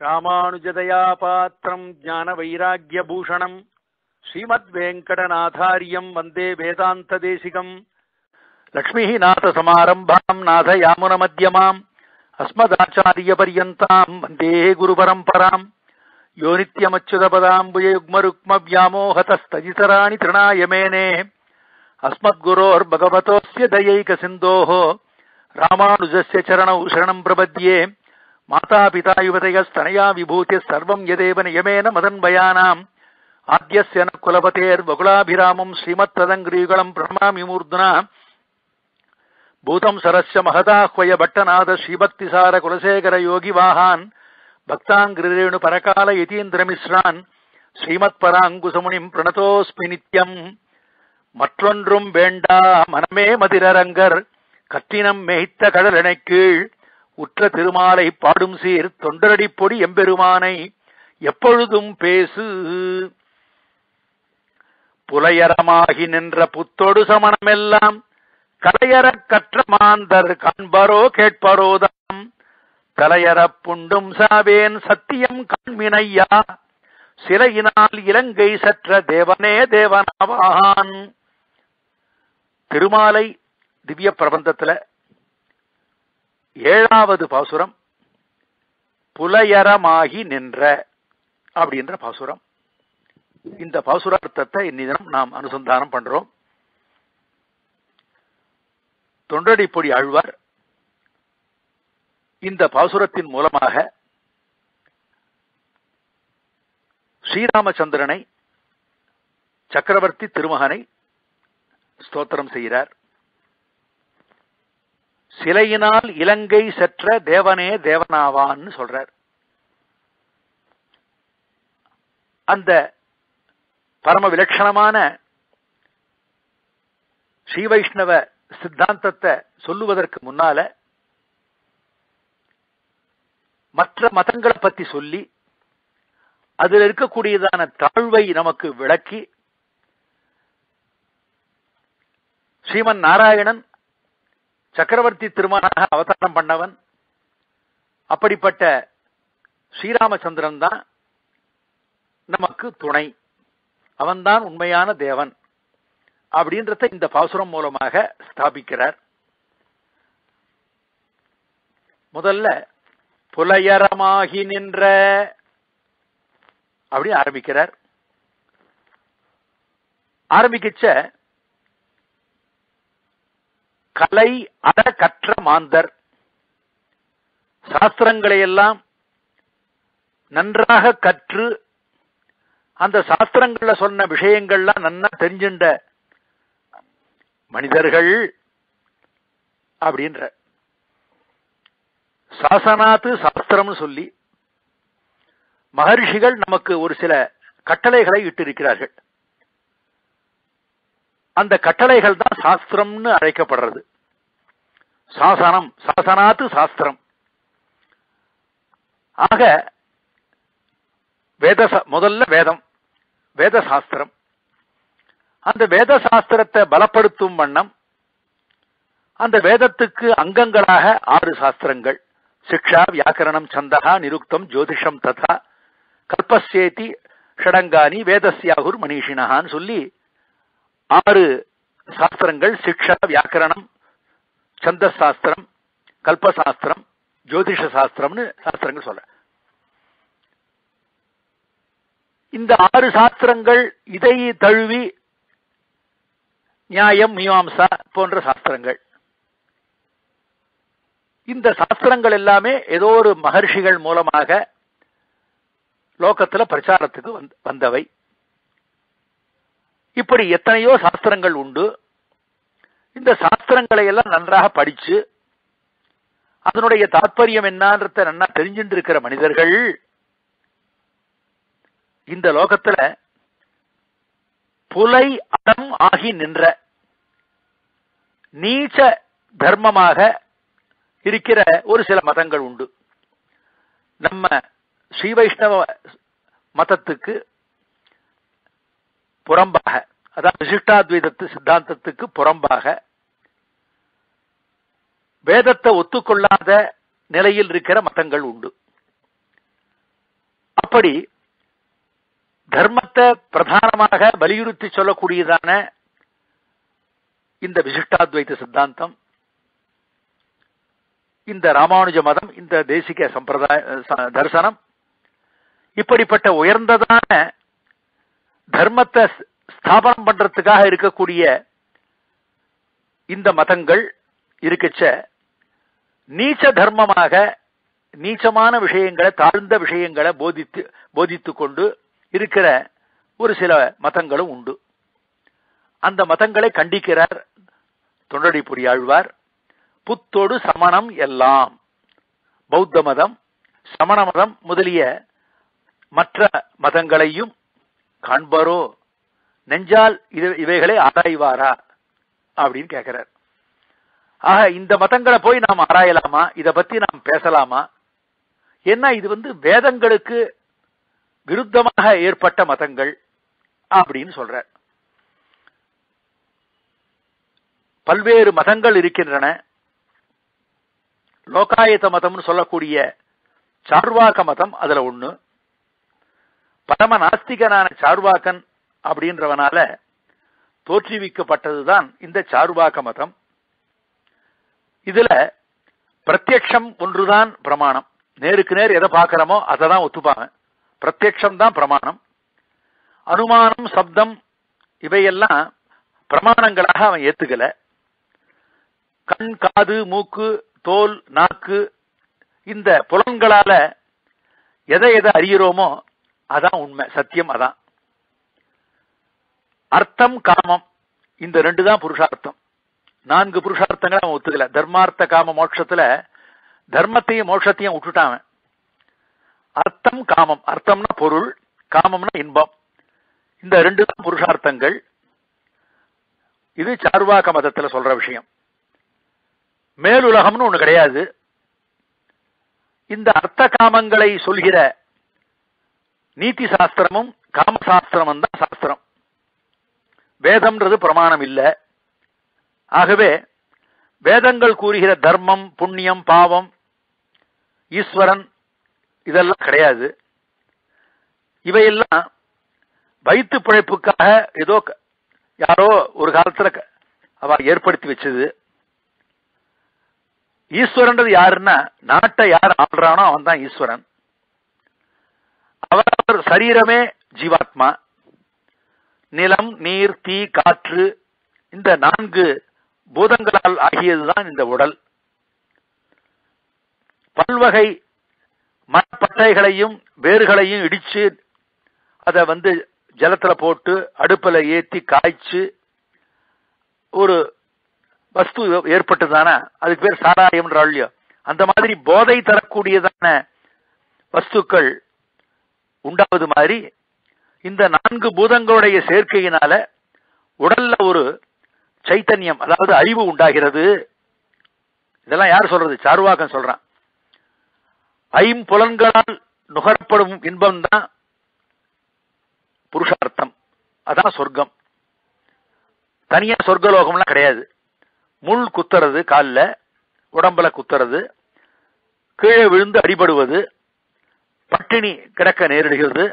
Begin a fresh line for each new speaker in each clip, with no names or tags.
रामानुजदया पात्रं ज्ञानवैराग्यभूषणं श्रीमद्वेङ्कटनाथार्यं वंदे वेदान्तदेशिकम् लक्ष्मीः नाथसमारम्भां नाथयामुनमध्यमाम् अस्मदाचार्यपर्यन्तां वंदे गुरुपरम्पराम् यो नित्यमच्युतपदाम्बुजयुग्मरुक्मव्यामोहतस्तजितराणि तृणाय मेने अस्मद्गुरोर्भगवतोऽस्य दयैकसिन्धोः रामानुजस्य चरणौ शरणं प्रपद्ये மாதாபிதாயுவதையஸ்தனயா விபூதி சர்வம் எதேவ நியமேன மதன்பயானாம் ஆத்தியசன குலபதேர் வகுலாபிராமம் ஸ்ரீமத் ததங்கிரீகுளம் பிரணமாமி மூர்துனா பூதம் சரஸ்ய மகதாஹ்வய பட்டநாத ஸ்ரீபக்திசார குலசேகர யோகி வாஹான். பக்தாங்கிரேணு பரகால யதீந்திரமிஸ்ரான் ஸ்ரீமத் பராங்குசமுனிம் பிரணதோஸ்மி நித்யம். மற்றொன்றும் வேண்டா மனமே மதிரரங்கர். கற்றினம் மேய்த்த கடலணை கீழ். உற்ற திருமாலை பாடும் சீர் தொண்டரடி பொடி எம்பெருமானை எப்பொழுதும் பேசு. புலையரமாகி நின்ற புத்தொடு சமணமெல்லாம் கலையறக் கற்ற மாந்தர் காண்பரோ கேட்பரோதாம். தலையறப் புண்டும் சாவேன் சத்தியம் கண்மினையா. சிலையினால் இலங்கை சற்ற தேவனே தேவனாவான். திருமாலை திவ்ய பிரபந்தத்துல ஏழாவது பாசுரம் புலையரமாகி நின்ற அப்படின்ற பாசுரம். இந்த பாசுரார்த்தத்தை இன்னிதனம் நாம் அனுசந்தானம் பண்றோம். தொண்டடிப்பொடி ஆழ்வார் இந்த பாசுரத்தின் மூலமாக ஸ்ரீராமச்சந்திரனை சக்கரவர்த்தி திருமகனை ஸ்தோத்திரம் செய்கிறார். சிலையினால் இலங்கை செற்ற தேவனே தேவனாவான்னு சொல்றார். அந்த பரம விலட்சணமான ஸ்ரீ வைஷ்ணவ சித்தாந்தத்தை சொல்லுவதற்கு முன்னால மற்ற மதங்களை பத்தி சொல்லி அதில் இருக்கக்கூடியதான தாழ்வை நமக்கு விளக்கி ஸ்ரீமன் நாராயணன் சக்கரவர்த்தி திருமணாக அவதாரம் பண்ணவன். அப்படிப்பட்ட ஸ்ரீராமச்சந்திரன் தான் நமக்கு துணை. அவன்தான் உண்மையான தேவன் அப்படின்றத இந்த பாசுரம் மூலமாக ஸ்தாபிக்கிறார். முதல்ல புலையரமாகி நின்ற அப்படி ஆரம்பிக்கிறார். ஆரம்பிக்கச்ச கலை அட கற்ற மாந்தர். சாஸ்திரங்களையெல்லாம் நன்றாக கற்று அந்த சாஸ்திரங்கள்ல சொன்ன விஷயங்கள்லாம் நன்னா தெரிஞ்சுண்ட மனிதர்கள் அப்படின்ற. சாசனாத்து சாஸ்திரம்னு சொல்லி மகர்ஷிகள் நமக்கு ஒரு சில கட்டளைகளை இட்டிருக்கிறார்கள். அந்த கட்டளைகள் தான் சாஸ்திரம்னு அழைக்கப்படுறது. சாசனம் சாசனாத்து சாஸ்திரம். ஆக வேத முதல்ல வேதம் வேத சாஸ்திரம். அந்த வேத சாஸ்திரத்தை பலப்படுத்தும் வண்ணம் அந்த வேதத்துக்கு அங்கங்களாக ஆறு சாஸ்திரங்கள். சிக்ஷா வியாக்கரணம் சந்தகா நிருக்தம் ஜோதிஷம் ததா கல்பசேதி ஷடங்கானி வேதஸ்யாகுர் மனிஷினஹான்னு சொல்லி ஆறு சாஸ்திரங்கள் சிக்ஷா வியாக்கரணம் சந்த சாஸ்திரம் கல்பசாஸ்திரம் ஜோதிஷ சாஸ்திரம்னு சாஸ்திரங்கள் சொல்ற. இந்த ஆறு சாஸ்திரங்கள் இதை தழுவி நியாயம் மீமாம்சா போன்ற சாஸ்திரங்கள். இந்த சாஸ்திரங்கள் எல்லாமே ஏதோ ஒரு மகர்ஷிகள் மூலமாக லோகத்துல பிரச்சாரத்துக்கு வந்தவை. இப்படி எத்தனையோ சாஸ்திரங்கள் உண்டு. இந்த சாஸ்திரங்களை எல்லாம் நன்றாக படிச்சு அதனுடைய தாற்பயம் என்னன்றத நன்னா தெரிஞ்சுட்டு இருக்கிற மனிதர்கள் இந்த லோகத்துல புலை அடம் ஆகி நின்ற நீச்ச தர்மமாக இருக்கிற ஒரு சில மதங்கள் உண்டு. நம்ம ஸ்ரீ வைஷ்ணவ மதத்துக்கு புறம்பாக அதாவது விசிஷ்டாத்வைதத்து சித்தாந்தத்துக்கு புறம்பாக வேதத்தை ஒத்துக்கொள்ளாத நிலையில் இருக்கிற மதங்கள் உண்டு. அப்படி தர்மத்தை பிரதானமாக வலியுறுத்தி சொல்லக்கூடியதான இந்த விசிஷ்டாத்வைத சித்தாந்தம் இந்த ராமானுஜ மதம் இந்த தேசிக சம்பிரதாய தரிசனம் இப்படிப்பட்ட உயர்ந்ததான தர்மத்தை ஸ்தாபனம் பண்றதுக்காக இருக்கக்கூடிய இந்த மதங்கள் இருக்குச்ச. நீச்ச தர்மமாக நீச்சமான விஷயங்களை தாழ்ந்த விஷயங்களை போதித்து போதித்து கொண்டு இருக்கிற ஒரு சில மதங்களும் உண்டு. அந்த மதங்களை கண்டிக்கிறார் தொண்டடி புரியாழ்வார். புத்தோடு சமணம் எல்லாம். பௌத்த மதம் சமண மதம் முதலிய மற்ற மதங்களையும் காண்பாரோ நெஞ்சால் இது- இவைகளை ஆராய்வாரா? அப்படின்னு கேட்கிறார் ஆக இந்த மதங்களை போய் நாம் ஆராயலாமா? இதை பத்தி நாம் பேசலாமா? ஏன்னா இது வந்து வேதங்களுக்கு விருத்தமாக ஏற்பட்ட மதங்கள் அப்படின்னு சொல்ற பல்வேறு மதங்கள் இருக்கின்றன. லோகாயத்த மதம்னு சொல்லக்கூடிய சார்வாக மதம் அதுல ஒண்ணு. பரம நாஸ்திகனான சார்வாக்கன் அப்படின்றவனால தோற்றுவிக்கப்பட்டதுதான் இந்த சாருபாக்க மதம். இதுல பிரத்யக்ஷம் ஒன்றுதான் பிரமாணம். நேருக்கு நேர் எதை பார்க்கிறோமோ அதை தான் ஒத்துப்பாங்க. பிரத்யக்ஷம் தான் பிரமாணம். அனுமானம் சப்தம் இவையெல்லாம் பிரமாணங்களாக அவன் ஏத்துக்கல. கண் காது மூக்கு தோல் நாக்கு இந்த புலன்களால எதை எதை அறிகிறோமோ அதான் உண்மை சத்தியம் அதான். அர்த்தம் காமம் இந்த ரெண்டு தான் புருஷார்த்தம். நான்கு புருஷார்த்தங்களை அவன் ஒத்துக்கல. தர்மார்த்த காம மோட்சத்துல தர்மத்தையும் மோட்சத்தையும் விட்டுட்டான் அர்த்தம் காமம். அர்த்தம்னா பொருள் காமம்னா இன்பம். இந்த ரெண்டு தான் புருஷார்த்தங்கள். இது சார்வாக மதத்துல சொல்ற விஷயம். மேலுலகம்னு ஒண்ணு கிடையாது. இந்த அர்த்த காமங்களை சொல்கிற நீதி சாஸ்திரமும் காம சாஸ்திரமும் தான் சாஸ்திரம். வேதம்ன்றது பிரமாணம் இல்லை. ஆகவே வேதங்கள் கூறுகிற தர்மம் புண்ணியம் பாவம் ஈஸ்வரன் இதெல்லாம் கிடையாது. இவையெல்லாம் வைத்து பிழைப்புக்காக ஏதோ க- யாரோ ஒரு காலத்துல க- அவ ஏற்படுத்தி வச்சது. ஈஸ்வரன்றது யாருன்னா நாட்டை யார் ஆள்றானோ அவன் தான் ஈஸ்வரன் அவர் சரீரமே ஜீவாத்மா. நிலம் நீர் தீ காற்று இந்த நான்கு பூதங்களால் ஆகியதுதான் இந்த உடல். பல்வகை மரப்பட்டைகளையும் வேர்களையும் இடிச்சு அதை வந்து ஜலத்துல போட்டு அடுப்புல ஏத்தி காய்ச்சி ஒரு வஸ்து ஏற்பட்டதானா அதுக்கு பேர் சாராயம்ன்ற இல்லையோ அந்த மாதிரி போதை தரக்கூடியதான வஸ்துக்கள் உண்டாவது மாதிரி இந்த நான்கு பூதங்களுடைய சேர்க்கையினால உடல்ல ஒரு சைத்தன்யம் அதாவது அறிவு உண்டாகிறது. இதெல்லாம் யார் சொல்றது? சார்வாகம் சொல்றான். ஐம்புலன்களால் நுகரப்படும் இன்பம் தான் புருஷார்த்தம். அதான் சொர்க்கம். தனியா சொர்க்கலோகம்லாம் கிடையாது. முள் குத்துறது கால்ல உடம்புல குத்துறது கீழே விழுந்து அடிபடுவது பட்டினி கிடக்க நேரிடுகிறது.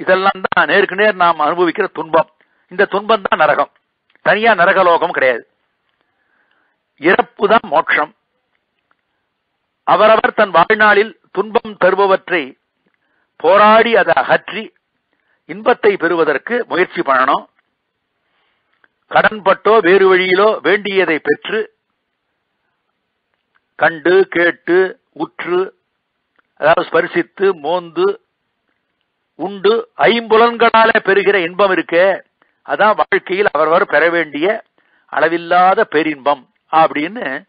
இதெல்லாம் தான் நேருக்கு நேர் நாம் அனுபவிக்கிற துன்பம். இந்த துன்பம் தான் நரகம். தனியா நரகலோகம் கிடையாது. இறப்பு தான் மோட்சம். அவரவர் தன் வாழ்நாளில் துன்பம் தருபவற்றை போராடி அதை அகற்றி இன்பத்தை பெறுவதற்கு முயற்சி பண்ணணும். கடன்பட்டோ வேறு வழியிலோ வேண்டியதை பெற்று கண்டு கேட்டு உற்று அதாவது ஸ்பரிசித்து மோந்து உண்டு. ஐம்புலன்களாலே பெறுகிற இன்பம் இருக்கே. அதான் வாழ்க்கையில் அவரவர் பெற வேண்டிய அளவில்லாத பேரின்பம் அப்படின்னு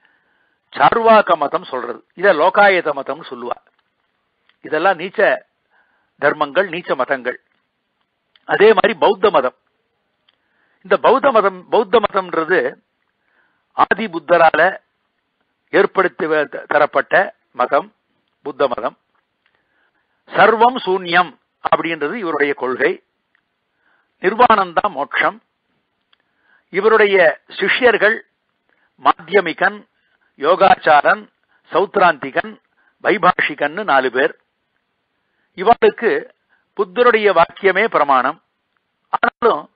சார்வாக்க மதம் சொல்றது. இத லோகாயத மதம் சொல்லுவா இதெல்லாம் நீச்ச தர்மங்கள் நீச்ச மதங்கள். அதே மாதிரி பௌத்த மதம். இந்த பௌத்த மதம் பௌத்த மதம்ன்றது ஆதி புத்தரால ஏற்படுத்தி தரப்பட்ட மதம் புத்த மதம். சர்வம் சூன்யம். அப்படின்றது இவருடைய கொள்கை. நிர்வாணம்தான் மோட்சம். இவருடைய சிஷ்யர்கள் மாத்தியமிகன் யோகாச்சாரன் சௌத்ராந்திகன் வைபாஷிகன் நாலு பேர். இவளுக்கு புத்தருடைய வாக்கியமே பிரமாணம். ஆனாலும்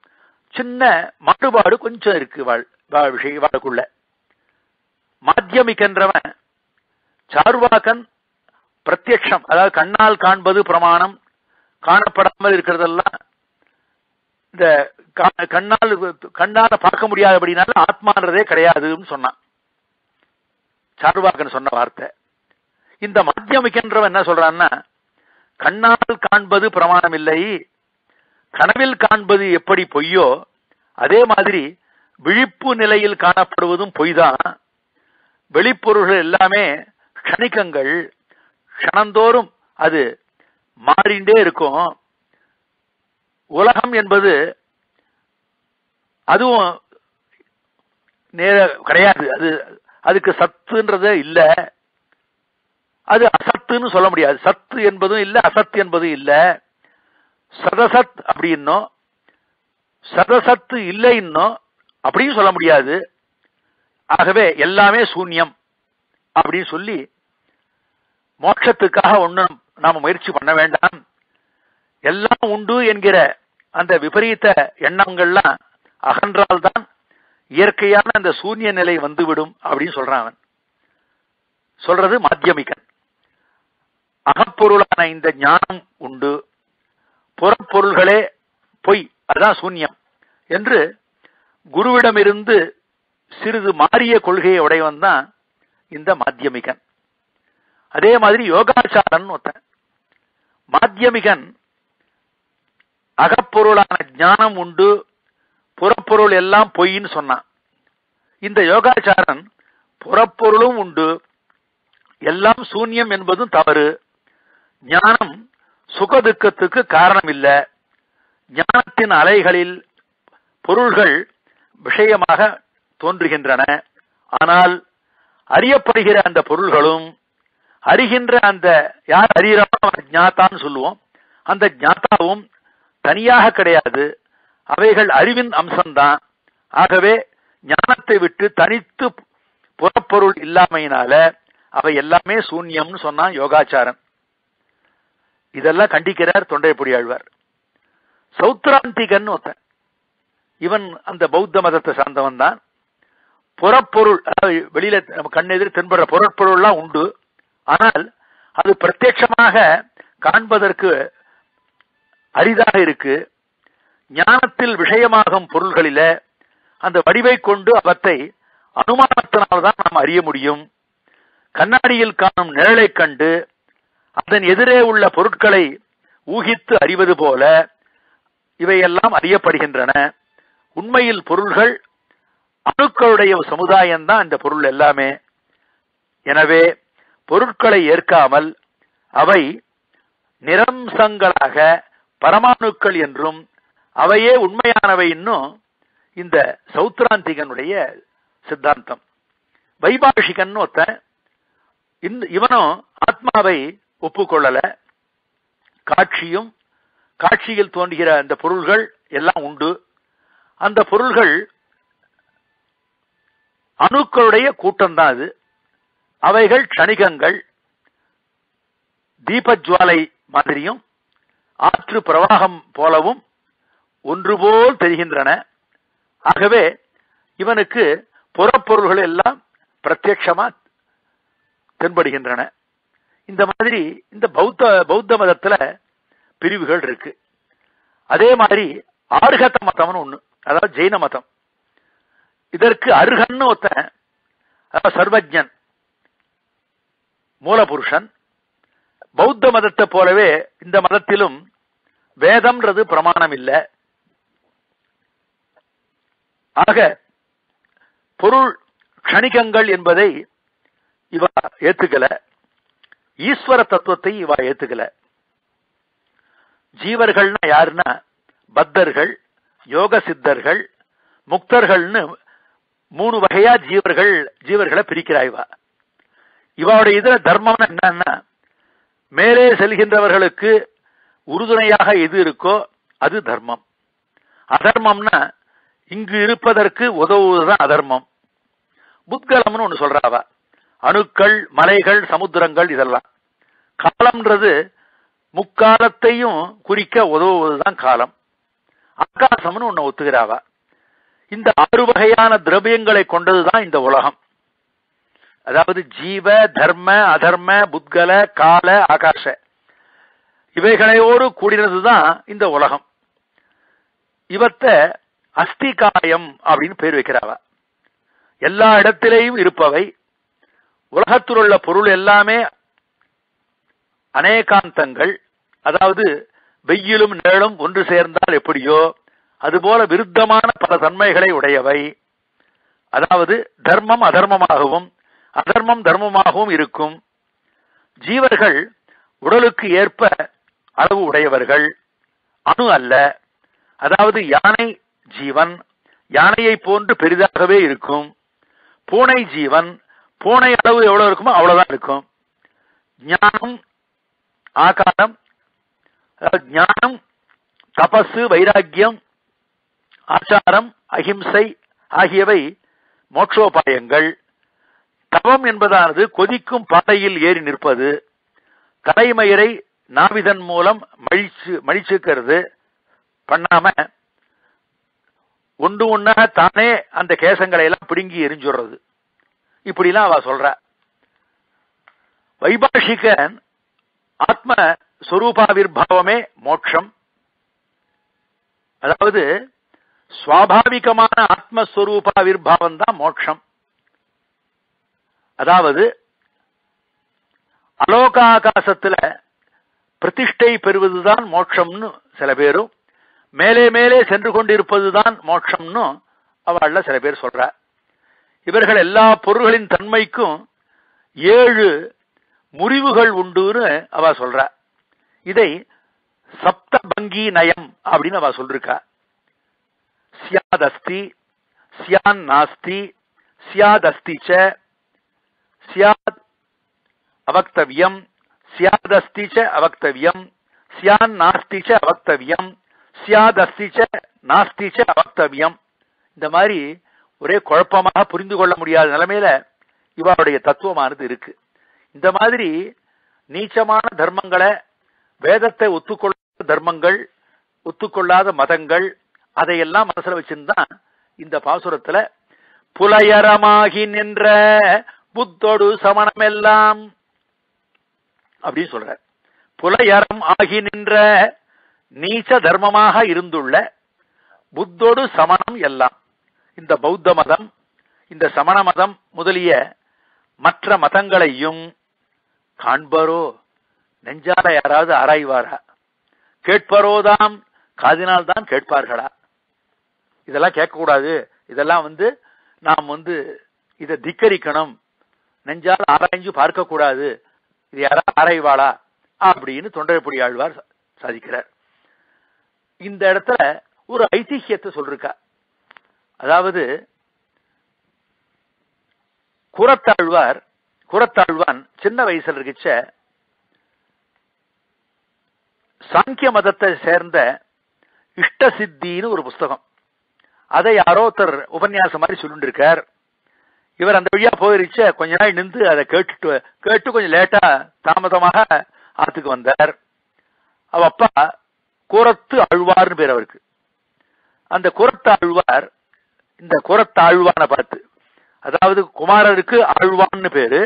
சின்ன மாறுபாடு கொஞ்சம் இருக்கு வாழ் வாழ் வாழ்க்குள்ள. மாத்தியமிக்கன்றவன் சார்வாக்கன் பிரத்யக்ஷம் அதாவது கண்ணால் காண்பது பிரமாணம். காணப்படாமல் இருக்கிறதெல்லாம் இந்த கா- கண்ணால் கண்ணால பார்க்க முடியாதபடினால ஆத்மான்றதே கிடையாதுன்னு சொன்னான். சார்வாகன் சொன்ன வார்த்தை. இந்த மாத்தியமிக்கன்றவன் என்ன சொல்றான்னா கண்ணால் காண்பது பிரமாணம் இல்லை கனவில் காண்பது எப்படி பொய்யோ அதே மாதிரி விழிப்பு நிலையில் காணப்படுவதும் பொய்தான். வெளிப்பொருள்கள் எல்லாமே கணிக்கங்கள் க்ஷணந்தோறும் அது மாறிண்டே இருக்கும். உலகம் என்பது அதுவும் நேர கிடையாது. அது அதுக்கு சத்துன்றதே இல்ல. அது அசத்துன்னு சொல்ல முடியாது. சத்து என்பதும் இல்ல அசத்து என்பதும் இல்ல. சதசத் அப்படின்னும். சதசத்து இல்லை இன்னும் அப்படியும் சொல்ல முடியாது. ஆகவே எல்லாமே சூன்யம் அப்படின்னு சொல்லி மோட்சத்துக்காக ஒண்ணும் நாம முயற்சி பண்ண வேண்டாம். எல்லாம் உண்டு என்கிற அந்த விபரீத எண்ணங்கள்லாம் அகன்றால்தான் இயற்கையான அந்த சூன்ய நிலை வந்துவிடும் அப்படின்னு சொல்றான் அவன். சொல்றது மாத்தியமிகன் அகப்பொருளான இந்த ஞானம் உண்டு. புறப்பொருள்களே பொய் அதான் சூன்யம் என்று குருவிடமிருந்து சிறிது மாறிய கொள்கையை உடையவன் தான் இந்த மாத்தியமிகன் அதே மாதிரி யோகாச்சாரன் ஒருத்தன். மாத்தியமிகன். அகப்பொருளான ஞானம் உண்டு புறப்பொருள் எல்லாம் பொய்ன்னு சொன்னான். இந்த யோகாச்சாரன் புறப்பொருளும் உண்டு எல்லாம் சூன்யம் என்பதும் தவறு. ஞானம் சுகதுக்கத்துக்கு காரணம் இல்ல ஞானத்தின் அலைகளில் பொருள்கள் விஷயமாக தோன்றுகின்றன. ஆனால் அறியப்படுகிற அந்த பொருள்களும் அறிகின்ற அந்த யார் அறிகிறாரோ ஜாத்தான்னு சொல்லுவோம். அந்த ஜாத்தாவும் தனியாக கிடையாது. அவைகள் அறிவின் அம்சம்தான். ஆகவே ஞானத்தை விட்டு தனித்து புறப்பொருள் இல்லாமையினால அவை எல்லாமே சூன்யம்னு சொன்னான் யோகாச்சாரன். இதெல்லாம் கண்டிக்கிறார் தொண்டைப்பொடி ஆழ்வார். சௌத்ராந்திகன் ஒருத்தன். இவன் அந்த பௌத்த மதத்தை சார்ந்தவன் தான் புறப்பொருள் அதாவது வெளியில நம்ம கண்ணெதிர் தென்படுற புறப்பொருள்லாம் உண்டு. ஆனால் அது பிரத்யட்சமாக காண்பதற்கு அரிதாக இருக்கு. ஞானத்தில் விஷயமாகும் பொருள்களில அந்த வடிவை கொண்டு அவற்றை அனுமானத்தினால்தான் நாம் அறிய முடியும். கண்ணாடியில் காணும் நிழலை கண்டு அதன் எதிரே உள்ள பொருட்களை ஊகித்து அறிவது போல இவையெல்லாம் அறியப்படுகின்றன. உண்மையில் பொருள்கள் அணுக்களுடைய சமுதாயம்தான் இந்த பொருள் எல்லாமே. எனவே பொருட்களை ஏற்காமல் அவை நிரம்சங்களாக பரமாணுக்கள் என்றும் அவையே உண்மையானவை இன்னும் இந்த சௌத்ராந்திகனுடைய சித்தாந்தம். வைபாஷிகன் ஒருத்தன் இவனும் ஆத்மாவை ஒப்புக்கொள்ளல. காட்சியும் காட்சியில் தோன்றுகிற அந்த பொருள்கள் எல்லாம் உண்டு. அந்த பொருள்கள் அணுக்களுடைய கூட்டம் தான் அது. அவைகள் கணிகங்கள் தீபஜுவாலை மாதிரியும் ஆற்று பிரவாகம் போலவும் ஒன்றுபோல் தெரிகின்றன. ஆகவே இவனுக்கு புறப்பொருள்கள் எல்லாம் பிரத்யட்சமா தென்படுகின்றன. இந்த மாதிரி இந்த பௌத்த பௌத்த மதத்துல பிரிவுகள் இருக்கு. அதே மாதிரி ஆர்கத மதம்னு ஒண்ணு அதாவது ஜெயின மதம். இதற்கு அருகன்னு ஒருத்தன் அதாவது சர்வஜன் மூலபுருஷன். பௌத்த மதத்தை போலவே இந்த மதத்திலும் வேதம்ன்றது பிரமாணம் இல்லை ஆக பொருள் கணிகங்கள் என்பதை இவ ஏத்துக்கல. ஈஸ்வர தத்துவத்தை இவ ஏத்துக்கல. ஜீவர்கள்னா யாருன்னா பத்தர்கள் யோக சித்தர்கள் முக்தர்கள்னு மூணு வகையா ஜீவர்கள் ஜீவர்களை பிரிக்கிறாய்வா இவா இவாவுடைய இதுல தர்மம் என்னன்னா மேலே செல்கின்றவர்களுக்கு உறுதுணையாக எது இருக்கோ அது தர்மம். அதர்மம்னா இங்கு இருப்பதற்கு உதவுவதுதான் அதர்மம். புத்கலம்னு ஒண்ணு சொல்றாவ. அணுக்கள் மலைகள் சமுத்திரங்கள் இதெல்லாம். காலம்ன்றது முக்காலத்தையும் குறிக்க உதவுவதுதான் காலம். ஆகாசம்னு ஒண்ணு ஒத்துகிறாவா இந்த ஆறு வகையான திரவியங்களை கொண்டதுதான் இந்த உலகம். அதாவது ஜீவ தர்ம அதர்ம புத்கல கால ஆகாஷ. இவைகளையோடு கூடினதுதான் இந்த உலகம். இவத்த அஸ்திகாயம் அப்படின்னு பேர் வைக்கிறாவ. எல்லா இடத்திலேயும் இருப்பவை. உலகத்தில் உள்ள பொருள் எல்லாமே அநேகாந்தங்கள். அதாவது வெயிலும் நிழலும் ஒன்று சேர்ந்தால் எப்படியோ அதுபோல விருத்தமான பல தன்மைகளை உடையவை. அதாவது தர்மம் அதர்மமாகவும் அதர்மம் தர்மமாகவும் இருக்கும். ஜீவர்கள் உடலுக்கு ஏற்ப அளவு உடையவர்கள். அணு அல்ல. அதாவது யானை ஜீவன் யானையை போன்று பெரிதாகவே இருக்கும். பூனை ஜீவன் பூனை அளவு எவ்வளவு இருக்குமோ அவ்வளவுதான் இருக்கும். ஞானம் ஆகாரம் அதாவது ஞானம் தபசு வைராக்கியம் ஆச்சாரம் அகிம்சை ஆகியவை மோட்சோபாயங்கள். தவம் என்பதானது கொதிக்கும் பாதையில் ஏறி நிற்பது. தலைமயிரை நாவிதன் மூலம் மழிச்சு மழிச்சுக்கிறது பண்ணாம ஒன்று ஒன்னாக தானே அந்த கேசங்களை எல்லாம் பிடுங்கி எரிஞ்சுடுறது. இப்படிலாம் அவ சொல்ற. வைபாஷிகன் ஆத்ம ஸ்வரூபாவிர்பாவமே மோட்சம். அதாவது சுவாபாவிகமான ஆத்மஸ்வரூபாவிர்பாவம் தான் மோட்சம். அதாவது அலோகாகாசத்துல பிரதிஷ்டை பெறுவதுதான் மோட்சம்னு சில பேரும் மேலே மேலே சென்று கொண்டிருப்பதுதான் மோட்சம்னு அவள்ல சில பேர் சொல்ற. இவர்கள் எல்லா பொருள்களின் தன்மைக்கும் ஏழு முறிவுகள் உண்டுன்னு அவ சொல்ற. இதை சப்தபங்கி நயம் அப்படின்னு அவ சொல்லிருக்கா. சியாதஸ்தி சியான் நாஸ்தி சியாதஸ்தி ச சியாத் அவக்தவியம் சியாதஸ்தி ச அவக்தவியம் சியான் நாஸ்தி ச அவக்தவியம் சியாதஸ்தி ச நாஸ்தி ச அவக்தவியம் இந்த மாதிரி ஒரே குழப்பமாக புரிந்து கொள்ள முடியாத நிலைமையில இவருடைய தத்துவமானது இருக்கு. இந்த மாதிரி நீச்சமான தர்மங்களை வேதத்தை ஒத்துக்கொள்ளாத தர்மங்கள் ஒத்துக்கொள்ளாத மதங்கள் அதையெல்லாம் மனசுல வச்சிருந்தான் இந்த பாசுரத்துல புலையரமாகி நின்ற புத்தொடு சமணமெல்லாம். அப்படின்னு சொல்ற புலையரம் ஆகி நின்ற நீச்ச தர்மமாக இருந்துள்ள புத்தோடு சமணம் எல்லாம். இந்த பௌத்த மதம் இந்த சமண மதம் முதலிய மற்ற மதங்களையும் காண்பரோ? நெஞ்சால யாராவது ஆராய்வாரா? கேட்பரோதாம் காதினால் தான் கேட்பார்களா? இதெல்லாம் கேட்கக்கூடாது. இதெல்லாம் வந்து நாம் வந்து இதை திக்கரிக்கணும். நெஞ்சால் ஆராய்ஞ்சு பார்க்க கூடாது இது யாராவது ஆராய்வாளா? அப்படின்னு தொண்டரைப்பொடி ஆழ்வார் சாதிக்கிறார். இந்த இடத்துல ஒரு ஐதிஹியத்தை சொல்றா அதாவது குரத்தாழ்வார் குரத்தாழ்வான் சின்ன வயசுல இருக்கிச்ச சாங்கிய மதத்தை சேர்ந்த இஷ்ட சித்தின்னு ஒரு புஸ்தகம். அதை யாரோ ஒருத்தர் உபன்யாசம் மாதிரி சொல்லிட்டு இருக்கார் இவர் அந்த வழியா போயிருச்சு. கொஞ்ச நாள் நின்று அதை கேட்டுட்டு கேட்டு கொஞ்சம் லேட்டா தாமதமாக ஆத்துக்கு வந்தார். அவ அப்பா குரத்து அழ்வார்னு பேர் அவருக்கு. அந்த குரத்து ஆழ்வார் இந்த குரத்தாழ்வான பார்த்து அதாவது குமாரருக்கு ஆழ்வான்னு பேரு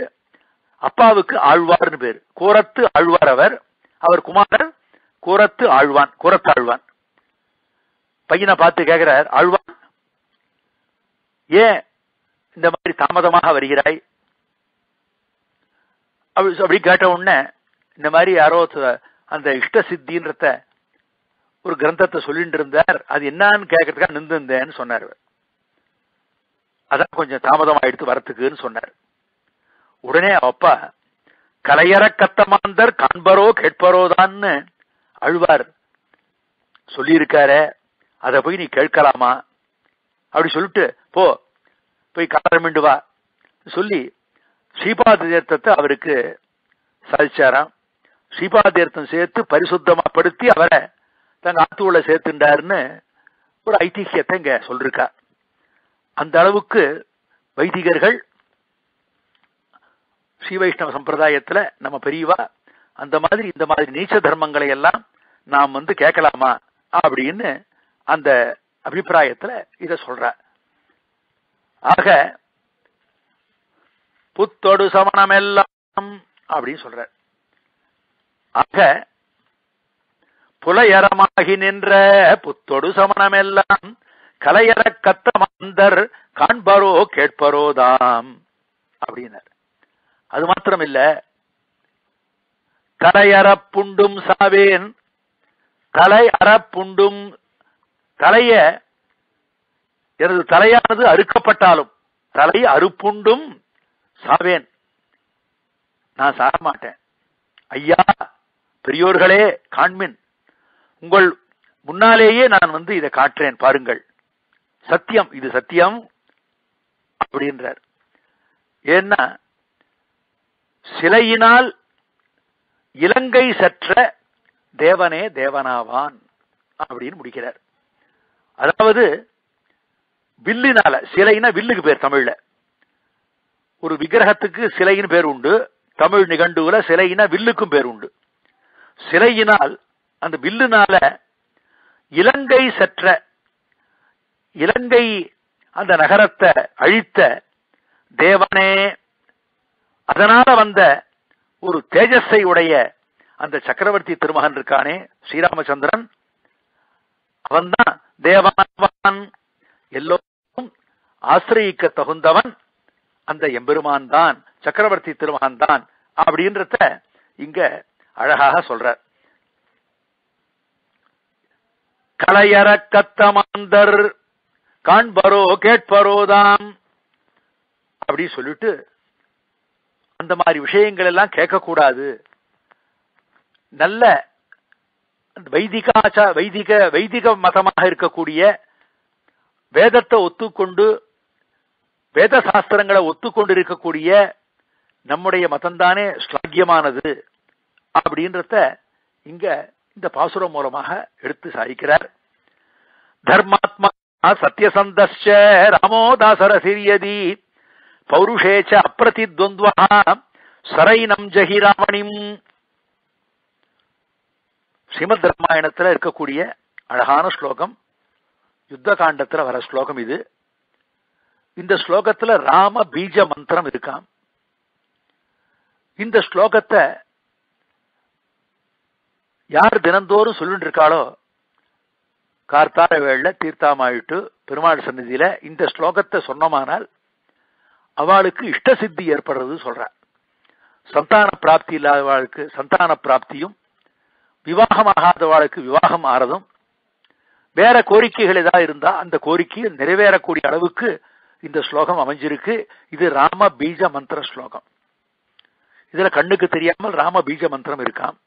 அப்பாவுக்கு ஆழ்வார்னு பேரு. கூரத்து ஆழ்வார் அவர் அவர் குமாரர் கூரத்து ஆழ்வான் கூரத்தாழ்வான் பையனை பார்த்து கேட்கிறார் ஆழ்வான் ஏன் இந்த மாதிரி தாமதமாக வருகிறாய்? அப்படி கேட்ட உடனே இந்த மாதிரி யாரோ அந்த இஷ்ட சித்தின்றத ஒரு கிரந்தத்தை சொல்லிட்டு இருந்தார். அது என்னன்னு கேட்கறதுக்காக நின்றுந்தேன்னு சொன்னார் அதான் கொஞ்சம் தாமதம் ஆயிடுத்து வரத்துக்குன்னு சொன்னார். உடனே அப்பா கலையற கத்தமாந்தர் காண்பரோ கேட்பரோதான்னு அழுவார். சொல்லியிருக்காரு அதை போய் நீ கேட்கலாமா? அப்படி சொல்லிட்டு போ போய் காலமிண்டு வா சொல்லி ஸ்ரீபாத தீர்த்தத்தை அவருக்கு சாதிச்சாராம். ஸ்ரீபாத தீர்த்தம் சேர்த்து பரிசுத்தமா படுத்தி அவரை தங்க ஆத்துவுள்ள சேர்த்துண்டாருன்னு ஒரு ஐதிஹியத்தை இங்க சொல்லிருக்கா. அந்த அளவுக்கு வைதிகர்கள் ஸ்ரீ வைஷ்ணவ சம்பிரதாயத்துல நம்ம பெரியவா அந்த மாதிரி இந்த மாதிரி நீச்ச தர்மங்களை எல்லாம் நாம் வந்து கேட்கலாமா அப்படின்னு அந்த அபிப்பிராயத்துல இத சொல்ற. ஆக புத்தொடு சமணம் எல்லாம் அப்படின்னு சொல்ற ஆக புலையரமாகி நின்ற புத்தொடு சமணம் எல்லாம் கலையற கத்த மந்தர் காண்பரோ கேட்பரோதாம் அப்படின்னார். அது மாத்திரம் இல்ல தலையற புண்டும் சாவேன் கலை அறப்புண்டும் கலைய எனது தலையானது அறுக்கப்பட்டாலும் தலை அறுப்புண்டும் சாவேன். நான் சாக மாட்டேன். ஐயா பெரியோர்களே காண்மின். உங்கள் முன்னாலேயே நான் வந்து இதை காட்டுறேன் பாருங்கள். சத்தியம் இது சத்தியம் அப்படின்றார். ஏன்னா சிலையினால் இலங்கை சற்ற தேவனே தேவனாவான் அப்படின்னு முடிக்கிறார். அதாவது வில்லினால சிலைனா வில்லுக்கு பேர் தமிழ்ல. ஒரு விக்கிரகத்துக்கு சிலையின் பேர் உண்டு தமிழ் நிகண்டுல சிலையினா வில்லுக்கும் பேர் உண்டு. சிலையினால் அந்த வில்லுனால இலங்கை சற்ற இலங்கை அந்த நகரத்தை அழித்த தேவனே அதனால வந்த ஒரு தேஜஸை உடைய அந்த சக்கரவர்த்தி திருமகன் இருக்கானே ஸ்ரீராமச்சந்திரன் அவன்தான் தேவனாவான் எல்லோரும் ஆசிரியிக்க தகுந்தவன் அந்த எம்பெருமான் தான் சக்கரவர்த்தி திருமகன் தான் அப்படின்றத இங்க அழகாக சொல்ற கலையற கத்தமாந்தர் காண்பரோ கேட்பரோதாம் அப்படி சொல்லிட்டு அந்த மாதிரி விஷயங்கள் எல்லாம் கேட்கக்கூடாது. நல்ல வைதிகாச்சா வைதிக வைதிக மதமாக இருக்கக்கூடிய வேதத்தை ஒத்துக்கொண்டு வேத சாஸ்திரங்களை ஒத்துக்கொண்டு இருக்கக்கூடிய நம்முடைய மதம்தானே ஸ்லாகியமானது அப்படின்றத இங்க இந்த பாசுரம் மூலமாக எடுத்து சாதிக்கிறார். தர்மாத்மா சத்யசந்தஸ்ச ராமோதாசரசிரியதி பௌருஷேச்ச அப்பிரதித்வந்த்வா சரைனம் ஜஹிராமணிம் ஸ்ரீமத் ராமாயணத்துல இருக்கக்கூடிய அழகான ஸ்லோகம் யுத்த காண்டத்துல வர ஸ்லோகம் இது. இந்த ஸ்லோகத்துல ராம பீஜ மந்திரம் இருக்காம். இந்த ஸ்லோகத்தை யார் தினந்தோறும் சொல்லிட்டு இருக்காளோ கார்த்தார வேள தீர்த்தாமாயிட்டு பெருமாள் சன்னதியில இந்த ஸ்லோகத்தை சொன்னமானால் அவளுக்கு இஷ்ட சித்தி ஏற்படுறது சொல்ற சந்தான பிராப்தி இல்லாதவாளுக்கு சந்தான பிராப்தியும் விவாகமாகாதவாளுக்கு விவாகம் ஆறதும் வேற கோரிக்கைகள் ஏதாவது இருந்தா அந்த கோரிக்கை நிறைவேறக்கூடிய அளவுக்கு இந்த ஸ்லோகம் அமைஞ்சிருக்கு. இது ராம பீஜ மந்திர ஸ்லோகம். இதுல கண்ணுக்கு தெரியாமல் ராம பீஜ மந்திரம் இருக்காம்.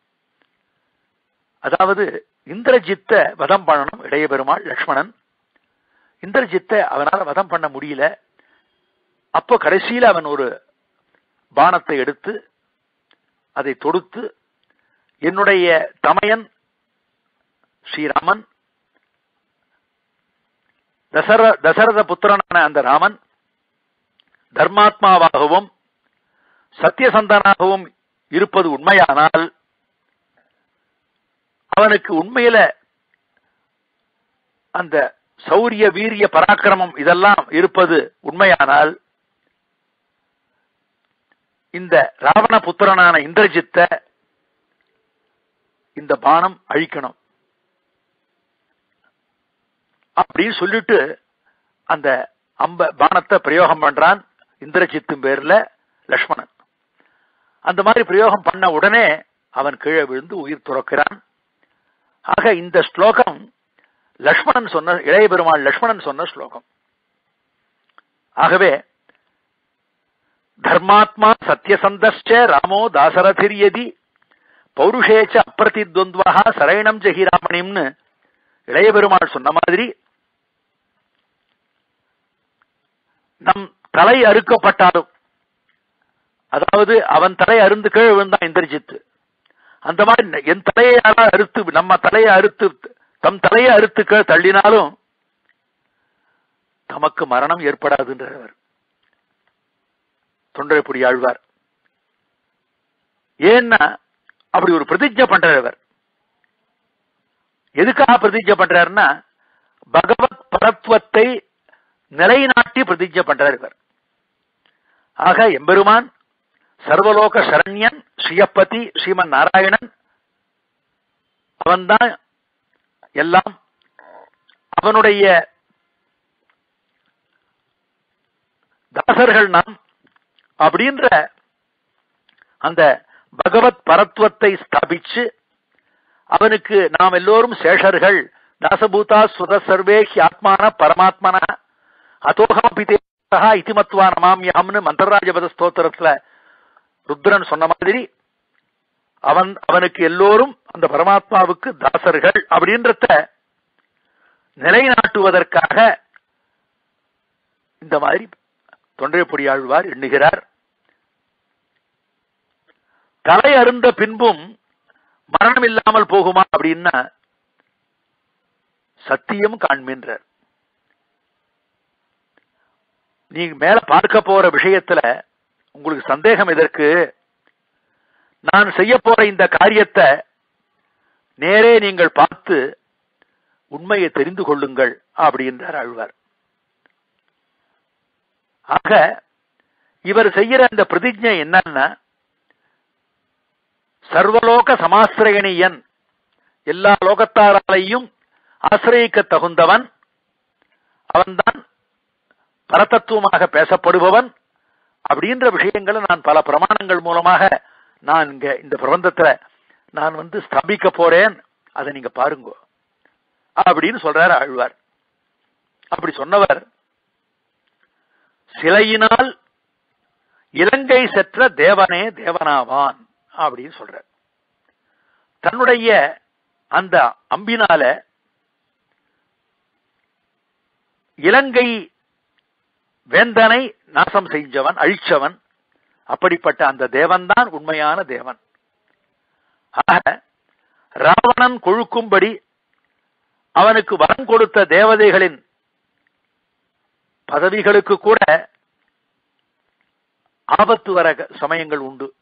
அதாவது இந்திரஜித்த வதம் பண்ணணும் இளைய பெருமாள் லக்ஷ்மணன். இந்திரஜித்த அவனால வதம் பண்ண முடியல. அப்போ கடைசியில அவன் ஒரு பானத்தை எடுத்து அதை தொடுத்து என்னுடைய தமையன் ஸ்ரீராமன் தசர தசரத புத்திரனான அந்த ராமன் தர்மாத்மாவாகவும் சத்தியசந்தனாகவும் இருப்பது உண்மையானால் அவனுக்கு உண்மையில அந்த சௌரிய வீரிய பராக்கிரமம் இதெல்லாம் இருப்பது உண்மையானால் இந்த ராவண புத்திரனான இந்திரஜித்த இந்த பானம் அழிக்கணும். அப்படின்னு சொல்லிட்டு அந்த அம்ப பானத்தை பிரயோகம் பண்றான் இந்திரஜித்தின் பேர்ல லக்ஷ்மணன். அந்த மாதிரி பிரயோகம் பண்ண உடனே அவன் கீழே விழுந்து உயிர் துறக்கிறான். ஆக இந்த ஸ்லோகம் லக்ஷ்மணன் சொன்ன இளைய பெருமாள் லக்ஷ்மணன் சொன்ன ஸ்லோகம். ஆகவே தர்மாத்மா சத்யசந்தஸ்ச ராமோ தாசரதிரியதி பௌருஷேச்ச அப்பிரதித்வந்த்வா சரைணம் ஜெகிராமணிம்னு இளைய பெருமாள் சொன்ன மாதிரி நம் தலை அறுக்கப்பட்டாலும் அதாவது அவன் தலை அருந்து கீழே விழுந்தான் இந்திரஜித்து. அந்த மாதிரி என் தலையால அறுத்து நம்ம தலையை அறுத்து தம் தலையை அறுத்து கீழே தள்ளினாலும் தமக்கு மரணம் ஏற்படாதுன்றவர். தொண்டரைப்புடி ஆழ்வார். ஏன்னா அப்படி ஒரு பிரதிஜை பண்றவர். எதுக்காக பிரதிஜை பண்றாருன்னா பகவத் பரத்வத்தை நிலைநாட்டி பிரதிஜை பண்றார் இவர். ஆக எம்பெருமான் சர்வலோக சரண்யன் ஸ்ரீயப்பதி ஸ்ரீமன் நாராயணன் அவன்தான் எல்லாம் அவனுடைய தாசர்கள் நாம் அப்படின்ற அந்த பகவத் பரத்வத்தை ஸ்தாபிச்சு அவனுக்கு நாம் எல்லோரும் சேஷர்கள் தாசபூதா சுத சர்வேஹி ஆத்மான பரமாத்மனா அதோகமபி தேசா இதிமத்வா நமாமியம்னு மந்தர்ராஜபத ஸ்தோத்திரத்துல ருத்ரன் சொன்ன மாதிரி அவன் அவனுக்கு எல்லோரும் அந்த பரமாத்மாவுக்கு தாசர்கள் அப்படின்றத நிலைநாட்டுவதற்காக இந்த மாதிரி தொண்டை பொடியாழ்வார் எண்ணுகிறார். தலை அருந்த பின்பும் மரணம் இல்லாமல் போகுமா அப்படின்னா சத்தியம் காண்மின்றார் நீங்க மேல பார்க்க போற விஷயத்துல உங்களுக்கு சந்தேகம் எதற்கு? நான் செய்ய போற இந்த காரியத்தை நேரே நீங்கள் பார்த்து உண்மையை தெரிந்து கொள்ளுங்கள் அப்படின்றார் ஆழ்வார் ஆக இவர் செய்யற அந்த பிரதிஜை என்னன்னா சர்வலோக சமாசிரயணியன் எல்லா லோகத்தாராலையும் ஆசிரியக்க தகுந்தவன் அவன்தான் பரதத்துவமாக பேசப்படுபவன் அப்படின்ற விஷயங்களை நான் பல பிரமாணங்கள் மூலமாக நான் இங்க இந்த பிரபந்தத்துல நான் வந்து ஸ்தாபிக்க போறேன். அதை நீங்க பாருங்க. அப்படின்னு சொல்றாரு ஆழ்வார். அப்படி சொன்னவர் சிலையினால் இலங்கை செற்ற தேவனே தேவனாவான் அப்படின்னு சொல்றார். தன்னுடைய அந்த அம்பினால இலங்கை வேந்தனை நாசம் செஞ்சவன் அழிச்சவன் அப்படிப்பட்ட அந்த தேவன்தான் உண்மையான தேவன். ஆக ராவணன் கொழுக்கும்படி அவனுக்கு வரம் கொடுத்த தேவதைகளின் பதவிகளுக்கு கூட ஆபத்து வர சமயங்கள் உண்டு.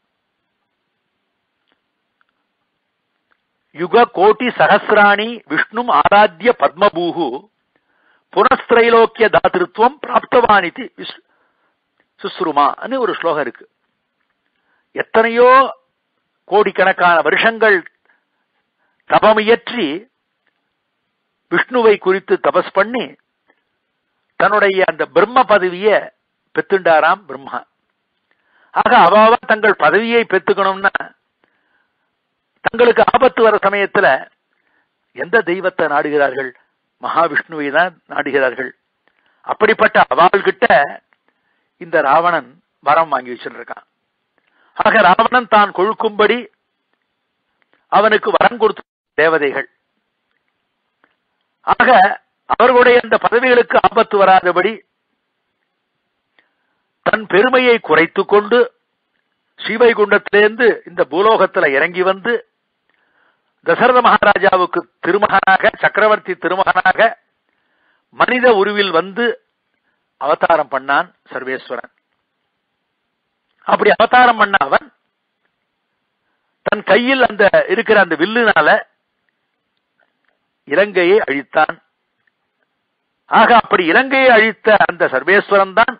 யுக கோட்டி சகசிராணி விஷ்ணும் ஆராத்திய பத்மபூகு புனஸ்திரைலோக்கிய தாத்திருத்துவம் பிராப்தவானிதி. சுஸ்ருமான்னு ஒரு ஸ்லோகம் இருக்கு. எத்தனையோ கோடிக்கணக்கான வருஷங்கள் தபமியற்றி விஷ்ணுவை குறித்து தபஸ் பண்ணி தன்னுடைய அந்த பிரம்ம பதவிய பெத்துண்டாராம் பிரம்மா. ஆக அவாவ தங்கள் பதவியை பெத்துக்கணும்னா தங்களுக்கு ஆபத்து வர சமயத்துல எந்த தெய்வத்தை நாடுகிறார்கள்? மகாவிஷ்ணுவை தான் நாடுகிறார்கள். அப்படிப்பட்ட அவாள்கிட்ட இந்த ராவணன் வரம் வாங்கி வச்சிருக்கான். ஆக ராவணன் தான் கொழுக்கும்படி அவனுக்கு வரம் கொடுத்த தேவதைகள். ஆக அவர்களுடைய அந்த பதவிகளுக்கு ஆபத்து வராதபடி தன் பெருமையை குறைத்து கொண்டு ஸ்ரீவைகுண்டத்திலிருந்து இந்த பூலோகத்துல இறங்கி வந்து தசரத மகாராஜாவுக்கு திருமகனாக சக்கரவர்த்தி திருமகனாக மனித உருவில் வந்து அவதாரம் பண்ணான் சர்வேஸ்வரன். அப்படி அவதாரம் பண்ண அவன் தன் கையில் அந்த இருக்கிற அந்த வில்லுனால இலங்கையை அழித்தான். ஆக அப்படி இலங்கையை அழித்த அந்த சர்வேஸ்வரன் தான்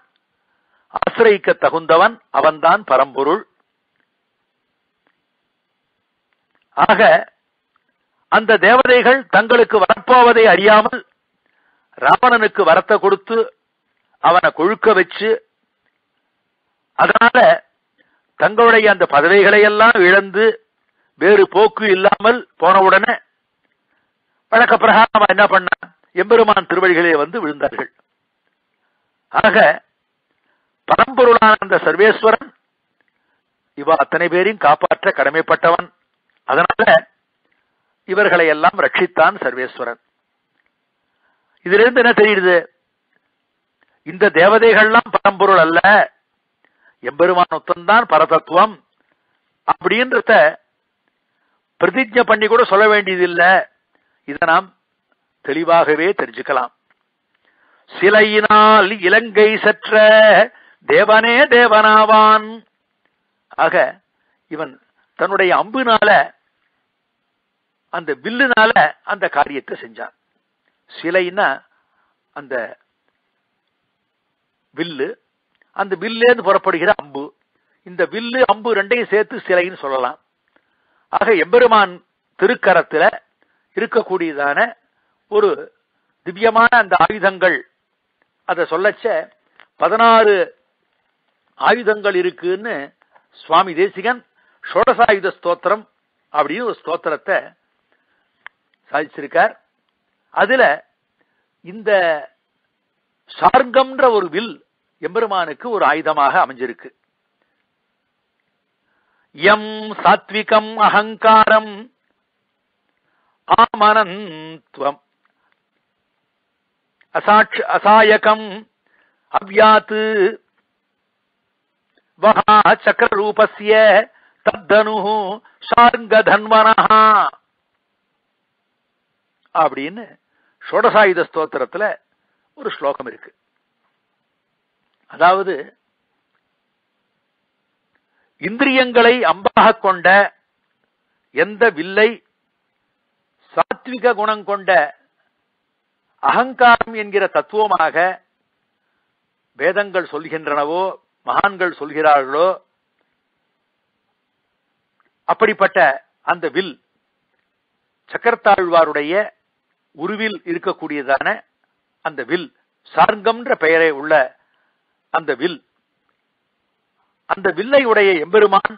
ஆசிரியிக்க தகுந்தவன் அவன்தான் பரம்பொருள். ஆக அந்த தேவதைகள் தங்களுக்கு வரப்போவதை அறியாமல் ராவணனுக்கு வரத்தை கொடுத்து அவனை கொழுக்க வச்சு அதனால தங்களுடைய அந்த பதவிகளை எல்லாம் இழந்து வேறு போக்கு இல்லாமல் போனவுடனே வழக்க பிரகாரம் அவன் என்ன பண்ணான்? எம்பெருமான் திருவழிகளே வந்து விழுந்தார்கள். ஆக பரம்பொருளான அந்த சர்வேஸ்வரன் இவ அத்தனை பேரையும் காப்பாற்ற கடமைப்பட்டவன். அதனால இவர்களை எல்லாம் ரட்சித்தான் சர்வேஸ்வரன். இதிலிருந்து என்ன தெரியுது? இந்த தேவதைகள்லாம் பரம்பொருள் அல்ல. எம்பெருமான் ஒத்தந்தான் பரதத்துவம். அப்படின்றத பிரதிஜை பண்ணி கூட சொல்ல வேண்டியதில்லை. இதை நாம் தெளிவாகவே தெரிஞ்சுக்கலாம். சிலையினால் இலங்கை சற்ற தேவனே தேவனாவான். ஆக இவன் தன்னுடைய அம்புனால அந்த வில்லுனால அந்த காரியத்தை செஞ்சான். சிலைன்னா அந்த வில்லு அந்த வில்லேருந்து புறப்படுகிற அம்பு. இந்த வில்லு அம்பு ரெண்டையும் சேர்த்து சிலைன்னு சொல்லலாம். ஆக எம்பெருமான் திருக்கரத்துல இருக்கக்கூடியதான ஒரு திவ்யமான அந்த ஆயுதங்கள். அதை சொல்லச்ச பதினாறு ஆயுதங்கள் இருக்குன்னு சுவாமி தேசிகன் ஷோடசாயுத ஸ்தோத்திரம் அப்படின்னு ஒரு ஸ்தோத்திரத்தை சாதிச்சிருக்கார். அதுல இந்த சார்கம்ன்ற ஒரு வில் எம்பெருமானுக்கு ஒரு ஆயுதமாக அமைஞ்சிருக்கு. எம் சாத்விகம் அகங்காரம் ஆமனந்த்வம். அசாட்ச அசாயகம் அவ்யாத்து சக்கர சக்கரரூபஸ்ய தத்தனு சார்ங்கதன்வனஹா அப்படின்னு ஷோடசாயுத ஸ்தோத்திரத்துல ஒரு ஸ்லோகம் இருக்கு. அதாவது இந்திரியங்களை அம்பாக கொண்ட எந்த வில்லை சாத்விக குணம் கொண்ட அகங்காரம் என்கிற தத்துவமாக வேதங்கள் சொல்கின்றனவோ மகான்கள் சொல்கிறார்களோ அப்படிப்பட்ட அந்த வில் சக்கரத்தாழ்வாருடைய உருவில் இருக்கக்கூடியதான அந்த வில். சார்கம்ன்ற பெயரை உள்ள அந்த வில். அந்த வில்லை உடைய எம்பெருமான்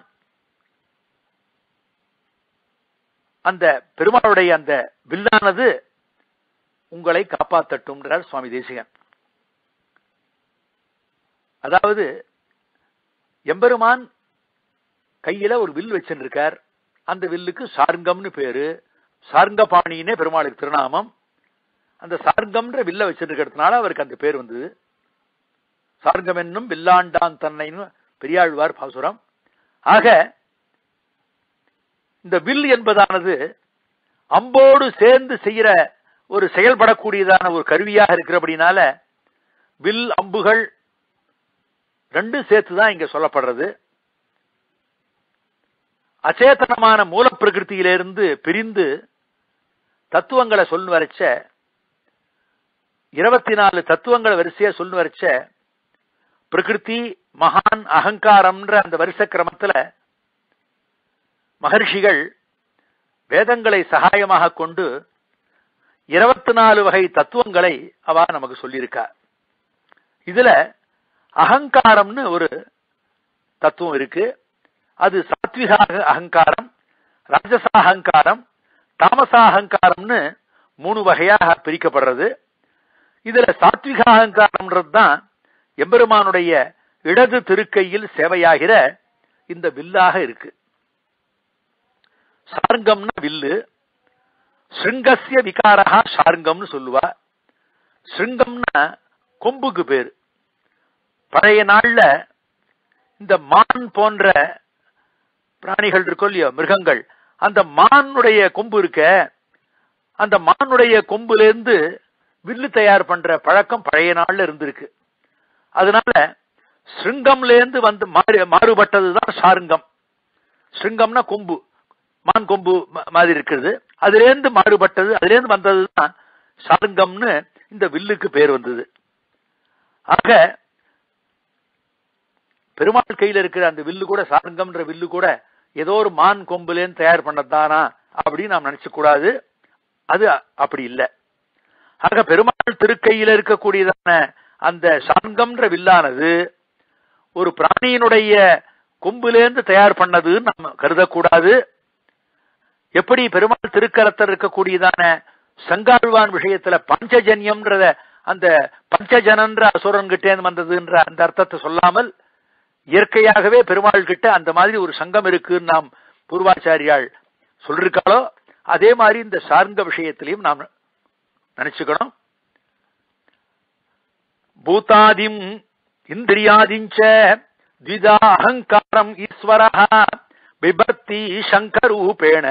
அந்த பெருமாளுடைய அந்த வில்லானது உங்களை காப்பாற்றட்டும்ன்றார் சுவாமி தேசிகன். அதாவது எம்பெருமான் கையில ஒரு வில் வச்சிருக்கார் அந்த வில்லுக்கு சார்ங்கம்னு பேரு. சார்ங்கபாணினே பெருமாளுக்கு திருநாமம். அந்த சார்ங்கம்ன்ற வில்ல வச்சிருக்கிறதுனால அவருக்கு அந்த பேர் வந்தது. சார்கம் என்னும் வில்லாண்டான் தன்னைன்னு பெரியாழ்வார் பாசுரம். ஆக இந்த வில் என்பதானது அம்போடு சேர்ந்து செய்கிற ஒரு செயல்படக்கூடியதான ஒரு கருவியாக இருக்கிறபடினால வில் அம்புகள் ரெண்டும் சேர்த்துதான் இங்க சொல்லப்படுறது. அச்சேதனமான மூல பிரகிருத்தியிலிருந்து பிரிந்து தத்துவங்களை சொல்லு வரைச்ச இருபத்தி நாலு தத்துவங்களை வரிசையா சொல்லு வரைச்ச பிரகிருதி மகான் அகங்காரம்ன்ற அந்த வரிசை கிரமத்துல மகர்ஷிகள் வேதங்களை சகாயமாக கொண்டு இருபத்தி நாலு வகை தத்துவங்களை அவ நமக்கு சொல்லியிருக்கா. இதுல அகங்காரம்னு ஒரு தத்துவம் இருக்கு. அது சாத்விக அகங்காரம் ராஜச அகங்காரம் தாமசா அகங்காரம்னு மூணு வகையாக பிரிக்கப்படுறது. இதுல சாத்விக அகங்காரம்ன்றது தான் எம்பெருமானுடைய இடது திருக்கையில் சேவையாகிற இந்த வில்லாக இருக்கு. சார்ங்கம்னா வில்லு. ஸ்ருங்கசிய விகாரா சார்ங்கம்னு சொல்லுவா. ஸ்ருங்கம்னா கொம்புக்கு பேர். பழைய நாள்ல இந்த மான் போன்ற பிராணிகள் இருக்கோ இல்லையோ மிருகங்கள் அந்த மானுடைய கொம்பு இருக்க அந்த மானுடைய கொம்புல இருந்து வில்லு தயார் பண்ற பழக்கம் பழைய நாள்ல இருந்திருக்கு. அதனால ஸ்ருங்கம்ல இருந்து வந்து மாறு மாறுபட்டதுதான் சாருங்கம். ஸ்ருங்கம்னா கொம்பு மான் கொம்பு மாதிரி இருக்கிறது அதுல இருந்து மாறுபட்டது அதுல இருந்து வந்ததுதான் சாருங்கம்னு இந்த வில்லுக்கு பேர் வந்தது. ஆக பெருமாள் கையில இருக்கிற அந்த வில்லு கூட சாருங்கம்ன்ற வில்லு கூட ஏதோ ஒரு மான் கொம்புலேருந்து தயார் பண்ணதானா அப்படின்னு நாம் நினைச்ச கூடாது. அது அப்படி இல்லை. ஆக பெருமாள் திருக்கையில இருக்கக்கூடியதான அந்த சார்கம்ன்ற வில்லானது ஒரு பிராணியினுடைய கொம்புலேருந்து தயார் பண்ணதுன்னு நம்ம கருதக்கூடாது. எப்படி பெருமாள் திருக்கரத்தில் இருக்கக்கூடியதான சங்காழ்வான் விஷயத்துல பஞ்சஜன்யம்ன்றத அந்த பஞ்சஜனன்ற அசுரன் கிட்டேந்து வந்ததுன்ற அந்த அர்த்தத்தை சொல்லாமல் இயற்கையாகவே பெருமாள் கிட்ட அந்த மாதிரி ஒரு சங்கம் இருக்குன்னு நாம் பூர்வாச்சாரியால் சொல்லிருக்காளோ அதே மாதிரி இந்த சார்ந்த விஷயத்திலையும் நாம் நினைச்சுக்கணும். பூத்தாதிம் இந்திரியாதிஞ்ச த்விதா அகங்காரம் ஈஸ்வரா பிபர்த்தி சங்கரூபேண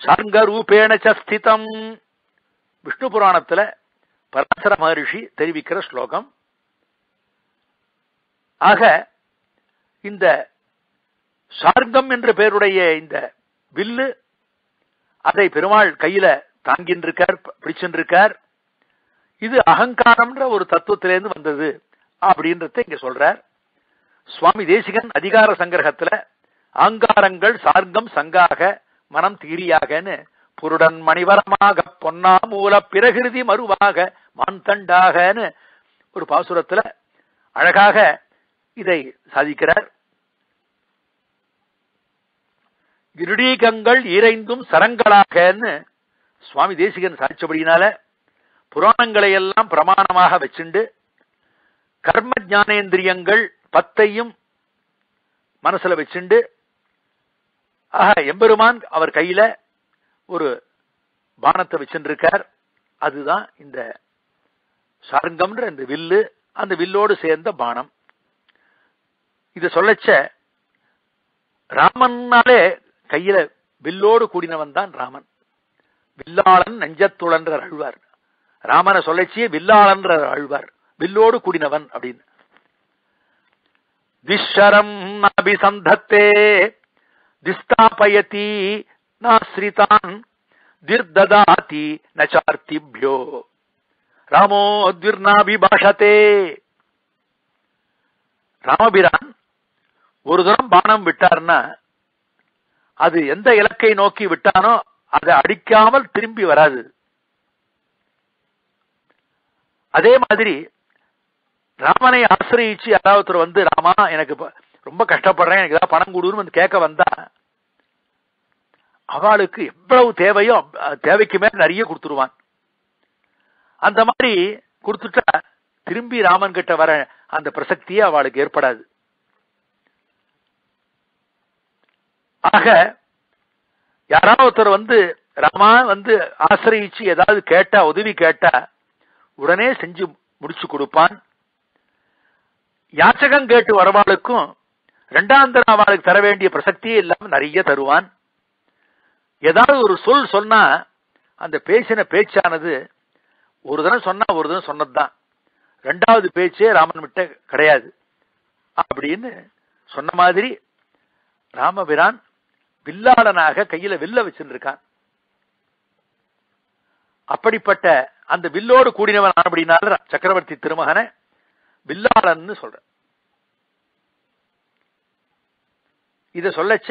சங்கரூபேண சஸ்திதம் விஷ்ணு புராணத்துல பராசர மகரிஷி தெரிவிக்கிற ஸ்லோகம். ஆக இந்த சார்கம் என்ற பெயருடைய இந்த வில்லு அதை பெருமாள் கையில தாங்கின்றிருக்கார் பிடிச்சிருக்கார் இது அகங்காரம்ன்ற ஒரு தத்துவத்திலேருந்து வந்தது அப்படின்றத இங்க சொல்றார். சுவாமி தேசிகன் அதிகார சங்கிரகத்துல ஆங்காரங்கள் சார்கம் சங்காக மனம் தீரியாகன்னு புருடன் மணிவரமாக பொன்னா மூல பிரகிருதி மறுவாக மான்தண்டாகன்னு ஒரு பாசுரத்துல அழகாக இதை சாதிக்கிறார். இருடீகங்கள் இறைந்தும் சரங்களாகன்னு சுவாமி தேசிகன் சாதிச்சபடியினால புராணங்களை எல்லாம் பிரமாணமாக வச்சுண்டு கர்ம ஞானேந்திரியங்கள் பத்தையும் மனசுல வச்சுண்டு. ஆக எம்பெருமான் அவர் கையில ஒரு பானத்தை வச்சுருக்கார். அதுதான் இந்த சார்கம்ன்ற இந்த வில்லு அந்த வில்லோடு சேர்ந்த பானம். இத சொல்லச்ச ராமன்னாலே கையில வில்லோடு கூடினவன் தான் ராமன். வில்லாளன் நஞ்சத்துளன்ற அழ்வார். ராமனை சொல்லச்சியே வில்லாளன்ற அழ்வார். வில்லோடு கூடினவன் அப்படின்னு. திஷரம் அபிசந்தத்தே திஸ்தாபயதி நாஸ்ரிதான் திர்ததாதி நச்சார்த்திபியோ. ராமோ திர்நாபிபாஷத்தே. ராமபிரான் ஒரு தரம் பானம் விட்டார்னா அது எந்த இலக்கை நோக்கி விட்டானோ அதை அடிக்காமல் திரும்பி வராது. அதே மாதிரி ராமனை ஆசிரியிச்சு யாராவது வந்து ராமா எனக்கு ரொம்ப கஷ்டப்படுறேன் எனக்கு ஏதாவது பணம் கொடுன்னு வந்து கேட்க வந்தா அவளுக்கு எவ்வளவு தேவையோ தேவைக்கு மேல நிறைய கொடுத்துருவான். அந்த மாதிரி கொடுத்துட்டா திரும்பி ராமன் கிட்ட வர அந்த பிரசக்தியே அவளுக்கு ஏற்படாது. ஆக யாராவது ஒருத்தர் வந்து ராமா வந்து ஆசிரியிச்சு ஏதாவது கேட்டா உதவி கேட்டா உடனே செஞ்சு முடிச்சு கொடுப்பான். யாச்சகம் கேட்டு வரவாளுக்கும் இரண்டாம் அவளுக்கு தர வேண்டிய பிரசக்தியே இல்லாம நிறைய தருவான். ஏதாவது ஒரு சொல் சொன்னா அந்த பேசின பேச்சானது ஒரு தினம் சொன்னா ஒரு தினம் சொன்னதுதான். ரெண்டாவது பேச்சே ராமன் விட்ட கிடையாது. அப்படின்னு சொன்ன மாதிரி ராமபிரான் வில்லாளனாக கையில வில்ல வச்சிருக்கான் அப்படிப்பட்ட அந்த வில்லோடு கூடினவன் அப்படின்னால சக்கரவர்த்தி திருமகனை வில்லாளன் சொல்ற. இத சொல்லச்ச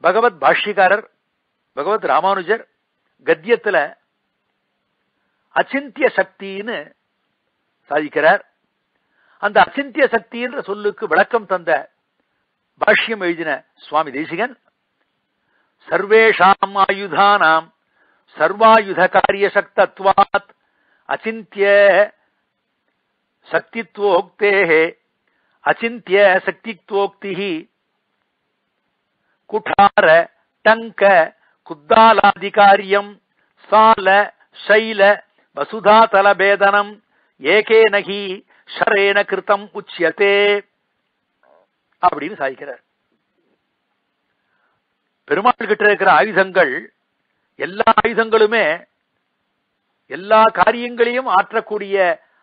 பகவத் பாஷ்யக்காரர் பகவத் ராமானுஜர் கத்தியத்துல அச்சிந்திய சக்தின்னு சாதிக்கிறார். அந்த அச்சிந்திய சக்தின்ற சொல்லுக்கு விளக்கம் தந்த பாஷ்யம் எழுதின சுவாமி தேசிகன் சர்வேஷாம் ஆயுதானாம் சர்வாயுத காரிய சக்தத்வாத் அச்சிந்திய சக்தித்வோக்தேகே அச்சிந்திய சக்தித்வோக்தி குठार டங்க குத்தாலாதிகாரியம் சால சைல வசுதாதல பேதனம் ஏகேன ஹி ஷரேன கிருத்தம் உச்சியத்தே அப்படின்னு சாதிக்கிறார் பெருமாள் கிட்ட இருக்கிற ஆயுதங்கள் எல்லா ஆயுதங்களுமே எல்லா காரியங்களையும் ஆற்றக்கூடிய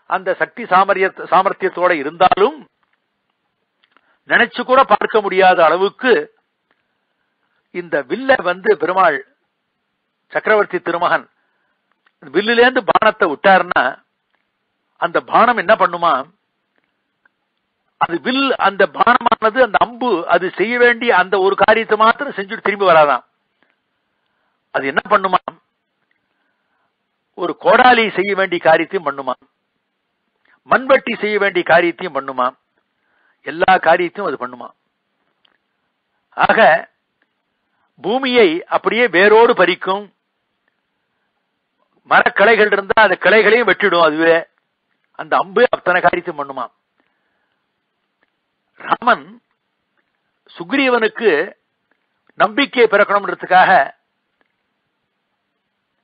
அந்த சக்தி சாமரிய சாமர்த்தியத்தோட இருந்தாலும் நினைச்சு கூட பார்க்க முடியாத அளவுக்கு இந்த வில்ல வந்து பெருமாள் சக்கரவர்த்தி திருமகன் வில்லிலேந்து பானத்தை விட்டாருன்னா அந்த பானம் என்ன பண்ணுமா? அது வில் அந்த பானமானது அந்த அம்பு அது செய்ய வேண்டிய அந்த ஒரு காரியத்தை மாத்திரம் செஞ்சுட்டு திரும்பி வராதாம். அது என்ன பண்ணுமா? ஒரு கோடாலி செய்ய வேண்டிய காரியத்தையும் பண்ணுமா? மண்வட்டி செய்ய வேண்டிய காரியத்தையும் பண்ணுமா? எல்லா காரியத்தையும் அது பண்ணுமா? ஆக பூமியை அப்படியே வேரோடு பறிக்கும். மரக்கிளைகள் இருந்தா அந்த கிளைகளையும் வெட்டிடும் அதுவே. அந்த அம்பு அத்தனை காரியத்தையும் பண்ணுமா? ராமன் சுக்ரீவனுக்கு நம்பிக்கையை பிறக்கணும்ன்றதுக்காக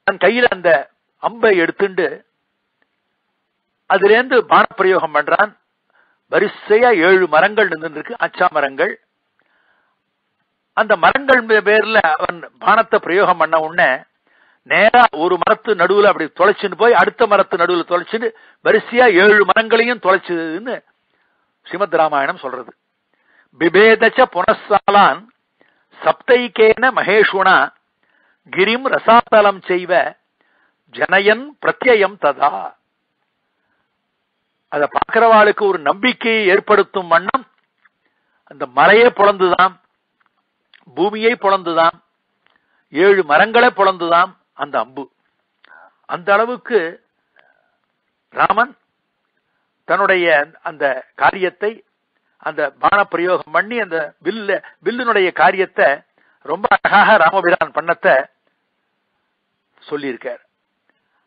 தன் கையில அந்த அம்பை எடுத்துண்டு அதுல இருந்து பானப்பிரயோகம் பண்றான். வரிசையா ஏழு மரங்கள் நின்று அச்சா மரங்கள். அந்த மரங்கள் பேர்ல அவன் பானத்தை பிரயோகம் பண்ண உடனே நேரா ஒரு மரத்து நடுவுல அப்படி தொலைச்சுன்னு போய் அடுத்த மரத்து நடுவுல தொலைச்சுன்னு வரிசையா ஏழு மரங்களையும் தொலைச்சதுன்னு ஸ்ரீமத் ராமாயணம் சொல்றது. பிபேதச்ச புனசாலான் சப்தைக்கேன மகேஷுனா கிரிம் ரசாத்தலம் செய்வ ஜனயன் பிரத்யயம் ததா. அத பார்க்கிறவாளுக்கு ஒரு நம்பிக்கையை ஏற்படுத்தும் வண்ணம் அந்த மலையை பொழந்துதான் பூமியை பொழந்துதான் ஏழு மரங்களை பொழந்துதான் அந்த அம்பு. அந்த அளவுக்கு ராமன் தன்னுடைய அந்த காரியத்தை அந்த பான பிரயோகம் பண்ணி அந்த வில்ல வில்லுனுடைய காரியத்தை ரொம்ப அழகாக ராமபிரான் பண்ணத்த சொல்லியிருக்கார்.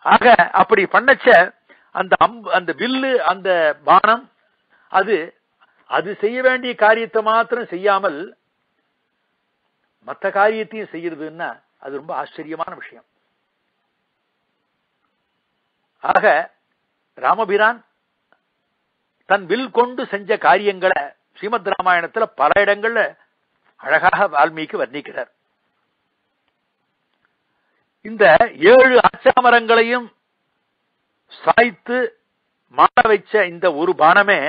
ஆக அப்படி பண்ணச்ச அந்த அம்பு அந்த வில்லு அந்த பானம் அது அது செய்ய வேண்டிய காரியத்தை மாத்திரம் செய்யாமல் மற்ற காரியத்தையும் செய்யறதுன்னா அது ரொம்ப ஆச்சரியமான விஷயம். ஆக ராமபிரான் தன் வில் கொண்டு செஞ்ச காரியங்களை ஸ்ரீமத் ராமாயணத்துல பல இடங்கள்ல அழகாக வால்மீகி வர்ணிக்கிறார். இந்த ஏழு அச்சாமரங்களையும் சாய்த்து மாற வைச்ச இந்த ஒரு பானமே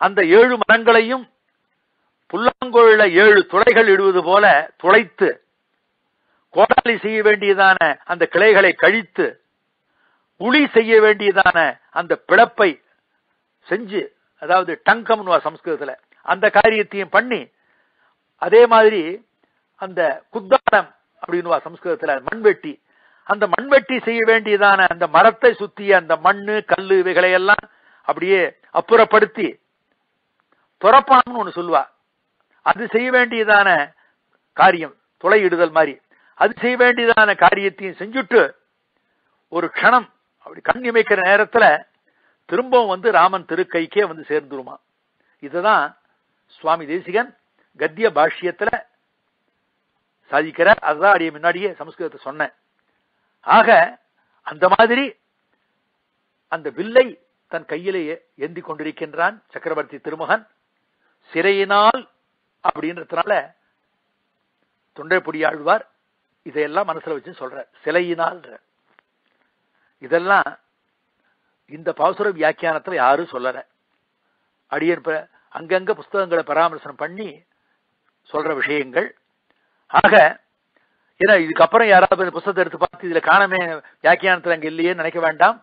அந்த ஏழு மரங்களையும் புல்லாங்குழல ஏழு துளைகள் இடுவது போல துளைத்து கோடாலி செய்ய வேண்டியதான அந்த கிளைகளை கழித்து உளி செய்ய வேண்டியதான அந்த பிழப்பை செஞ்சு அதாவது டங்கம்னு சம்ஸ்கிருதத்துல அந்த காரியத்தையும் பண்ணி அதே மாதிரி அந்த குத்தாடம் அப்படின்னு சம்ஸ்கிருதத்துல மண்வெட்டி அந்த மண்வெட்டி செய்ய வேண்டியதான அந்த மரத்தை சுத்திய அந்த மண்ணு கல்லு இவைகளை எல்லாம் அப்படியே அப்புறப்படுத்தி துறப்பான்னு ஒண்ணு சொல்லுவா. அது செய்ய வேண்டியதான காரியம் துளையிடுதல் மாதிரி. அது செய்ய வேண்டியதான காரியத்தையும் செஞ்சுட்டு ஒரு க்ஷணம் அப்படி கண் இமைக்கிற நேரத்துல திரும்பவும் வந்து ராமன் திருக்கைக்கே வந்து சேர்ந்துருமா? இதுதான் சுவாமி தேசிகன் கத்திய பாஷ்யத்துல சாதிக்கிறார். அதுதான் அடிய முன்னாடியே சமஸ்கிருதத்தை சொன்னேன். ஆக அந்த மாதிரி அந்த வில்லை தன் கையிலே ஏந்தி கொண்டிருக்கின்றான் சக்கரவர்த்தி திருமகன். சிறையினால் அப்படின்றதுனால தொண்டைப்பொடி ஆழ்வார் இதையெல்லாம் மனசுல வச்சு சொல்ற சிலையினால் இதெல்லாம் இந்த பாசுர வியாக்கியானத்துல யாரும் சொல்லல. அடியன் அங்கங்க புஸ்தகங்களை பராமர்சனம் பண்ணி சொல்ற விஷயங்கள். ஆக ஏன்னா இதுக்கப்புறம் யாராவது இந்த புஸ்தகத்தை எடுத்து பார்த்து இதுல காணமே வியாக்கியானத்தில் அங்க இல்லையே நினைக்க வேண்டாம்.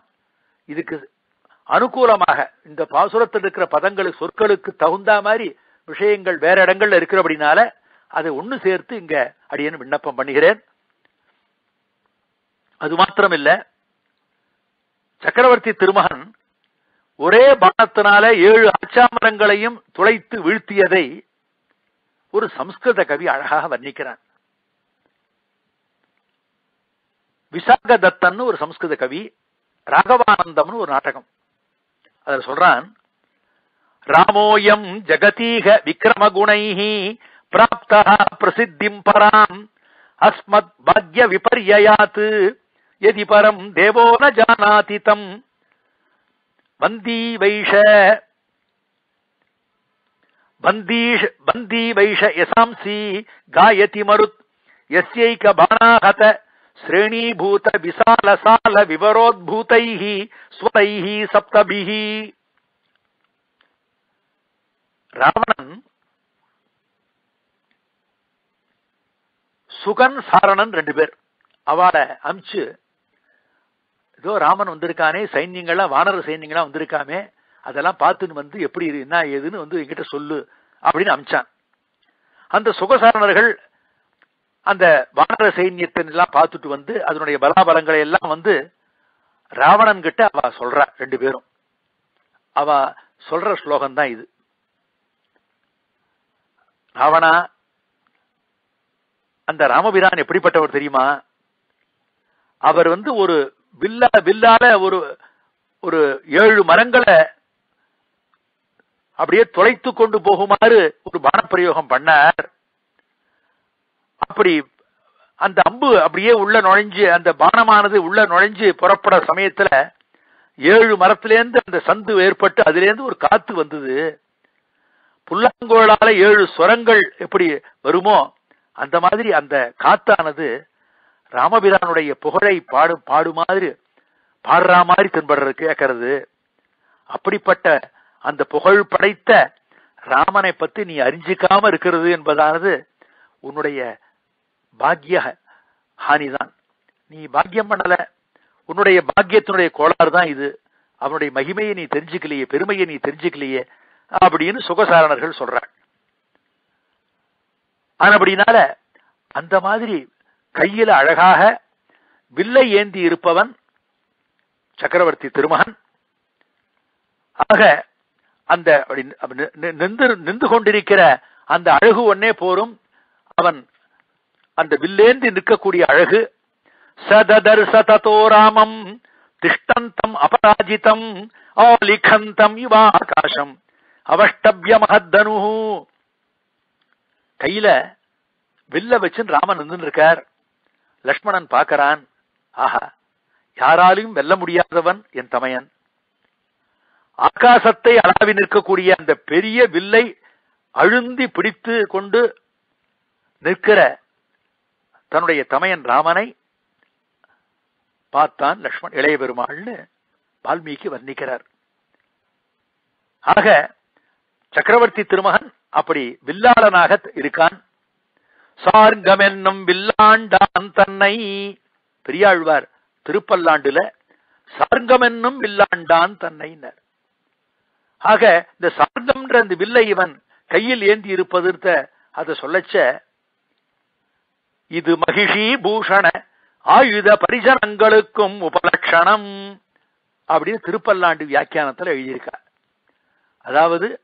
இதுக்கு அனுகூலமாக இந்த பாசுரத்தில் இருக்கிற பதங்களுக்கு சொற்களுக்கு தகுந்த மாதிரி விஷயங்கள் வேற இடங்கள்ல இருக்கிறபடினால அதை ஒண்ணு சேர்த்து இங்க அடியன் விண்ணப்பம் பண்ணுகிறேன். அது மாத்திரம் இல்லை சக்கரவர்த்தி திருமகன் ஒரே பானத்தினாலே ஏழு ஆச்சாமரங்களையும் துளைத்து வீழ்த்தியதை ஒரு சம்ஸ்கிருத கவி அழகாக வர்ணிக்கிறான். விசாக தத்தன் ஒரு சம்ஸ்கிருத கவி ராகவானந்தம்னு ஒரு நாடகம். அதில் சொல்றான் ராமோயம் ஜகதீக விக்கிரம குணைஹி பிராப்தா பிரசித்திம் பராம் அஸ்மத் பாக்ய விபர்யாத்து எதி பரம் தேவோ ந ஜானாதி தம் வந்தி வைஷ பந்தீஷ் பந்தி வைஷ யசாம்சி காயதி மருத் யஸ்யைக பாணாஹத ஸ்ரேணீபூத விசால சால விவரோத்பூதைः ஸ்வதைः சப்தபிः ராவணன் சுகன் சாரணன் ரெண்டு பேர் அவளை அமிச்சு ஏதோ ராமன் வந்திருக்கானே சைன்யங்கள்லாம் வானர சைன்யங்கள்லாம் வந்திருக்காமே அதெல்லாம் பார்த்துன்னு வந்து எப்படி என்ன ஏதுன்னு வந்து என்கிட்ட சொல்லு அப்படின்னு அமிச்சான். அந்த சுகசாரணர்கள் அந்த வானர சைன்யத்தை எல்லாம் பார்த்துட்டு வந்து அதனுடைய பலாபலங்களை எல்லாம் வந்து ராவணன் கிட்ட அவ சொல்றா ரெண்டு பேரும். அவ சொல்ற ஸ்லோகம் தான் இது. ராவணா அந்த ராமபிரான் எப்படிப்பட்டவர் தெரியுமா? அவர் வந்து ஒரு வில்லா வில்லால ஒரு ஒரு ஏழு மரங்களை அப்படியே தொலைத்து கொண்டு போகுமாறு ஒரு பானப்பிரயோகம் பண்ணார். அப்படி அந்த அம்பு அப்படியே உள்ள நுழைஞ்சு அந்த பானமானது உள்ள நுழைஞ்சு புறப்பட சமயத்துல ஏழு மரத்திலேருந்து அந்த சந்து ஏற்பட்டு அதிலேருந்து ஒரு காத்து வந்தது. புல்லாங்கோளால ஏழு சுரங்கள் எப்படி வருமோ அந்த மாதிரி அந்த காத்தானது ராமபிரானுடைய புகழை பாடு பாடு மாதிரி பாடுற மாதிரி தென்படுற கேட்கறது அப்படிப்பட்ட அந்த புகழ் படைத்த ராமனை பத்தி நீ அறிஞ்சிக்காம இருக்கிறது என்பதானது உன்னுடைய பாக்கிய ஹானிதான். நீ பாக்கியம் பண்ணல. உன்னுடைய பாக்கியத்தினுடைய கோளாறு தான் இது. அவனுடைய மகிமையை நீ தெரிஞ்சுக்கலையே பெருமையை நீ தெரிஞ்சுக்கலையே அப்படின்னு சுகசாரணர்கள் சொல்றாங்க. ஆனபடினால அந்த மாதிரி கையில அழகாக வில்லை ஏந்தி இருப்பவன் சக்கரவர்த்தி திருமகன். ஆக அந்த நின்று நின்று கொண்டிருக்கிற அந்த அழகு ஒன்னே போரும். அவன் அந்த வில்லேந்தி நிற்கக்கூடிய அழகு. சததர் சததோ ராமம் திஷ்டந்தம் அபராஜிதம் ஆலிகந்தம் இவாகாசம். அவஷ்டபிய மகத்தனு கையில வில்ல வச்சு ராமன் நின்று இருக்கார். லக்ஷ்மணன் பார்க்கறான் ஆஹா யாராலையும் வெல்ல முடியாதவன் என் தமையன். ஆகாசத்தை அளாவி நிற்கக்கூடிய அந்த பெரிய வில்லை அழுந்தி பிடித்து கொண்டு நிற்கிற தன்னுடைய தமையன் ராமனை பார்த்தான் லக்ஷ்மண். இளைய பெருமாள்னு வால்மீகி வர்ணிக்கிறார். ஆக சக்கரவர்த்தி திருமகன் அப்படி வில்லாளனாக இருக்கான். சார்கம் என்னும் வில்லாண்டான் தன்னை. பெரியாழ்வார் திருப்பல்லாண்டுல சார்கம் என்னும் வில்லாண்டான் தன்னைனர் ஆக இந்த சார்கம்ன்ற அந்த வில்லை இவன் கையில் ஏந்தி இருப்பது அதை சொல்லச்ச இது மகிஷி பூஷண ஆயுத பரிசனங்களுக்கும் உபலட்சணம் அப்படின்னு திருப்பல்லாண்டு வியாக்கியானத்தில் எழுதியிருக்கார். அதாவது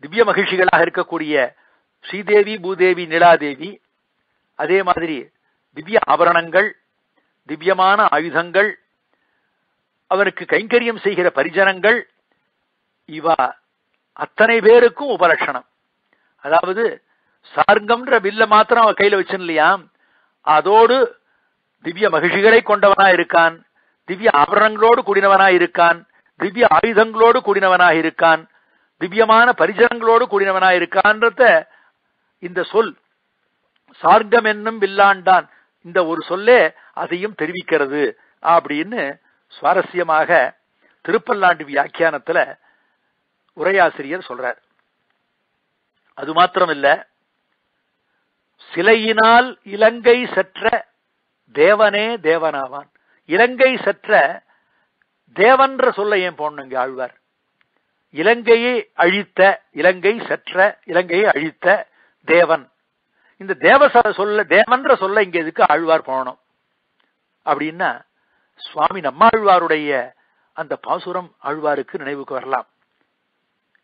திவ்ய மகிழ்ச்சிகளாக இருக்கக்கூடிய ஸ்ரீதேவி பூதேவி நிலாதேவி அதே மாதிரி திவ்ய ஆபரணங்கள் திவ்யமான ஆயுதங்கள் அவனுக்கு கைங்கரியம் செய்கிற பரிஜனங்கள் இவா அத்தனை பேருக்கும் உபலட்சணம். அதாவது சார்கம்ன்ற வில்ல மாத்திரம் அவன் கையில வச்சு அதோடு திவ்ய மகிழ்ச்சிகளை கொண்டவனா இருக்கான் திவ்ய ஆபரணங்களோடு கூடினவனா இருக்கான் திவ்ய ஆயுதங்களோடு கூடினவனாக இருக்கான் திவ்யமான பரிஜனங்களோடு கூடினவனா இருக்கான்றத இந்த சொல். சார்கம் என்னும் வில்லாண்டான். இந்த ஒரு சொல்லே அதையும் தெரிவிக்கிறது. அப்படின்னு சுவாரஸ்யமாக திருப்பல்லாண்டு வியாக்கியானத்துல உரையாசிரியர் சொல்றார். அது மாத்திரமில்ல சிலையினால் இலங்கை சற்ற தேவனே தேவனாவான். இலங்கை சற்ற தேவன்ற சொல்ல ஏன் போடணுங்க ஆழ்வார்? இலங்கையை அழித்த இலங்கை சற்ற இலங்கையை அழித்த தேவன். இந்த தேவ சொல்ல தேவன்ற சொல்ல இங்க எதுக்கு ஆழ்வார் போனோம் அப்படின்னா சுவாமி நம்மாழ்வாருடைய அந்த பாசுரம் ஆழ்வாருக்கு நினைவுக்கு வரலாம்.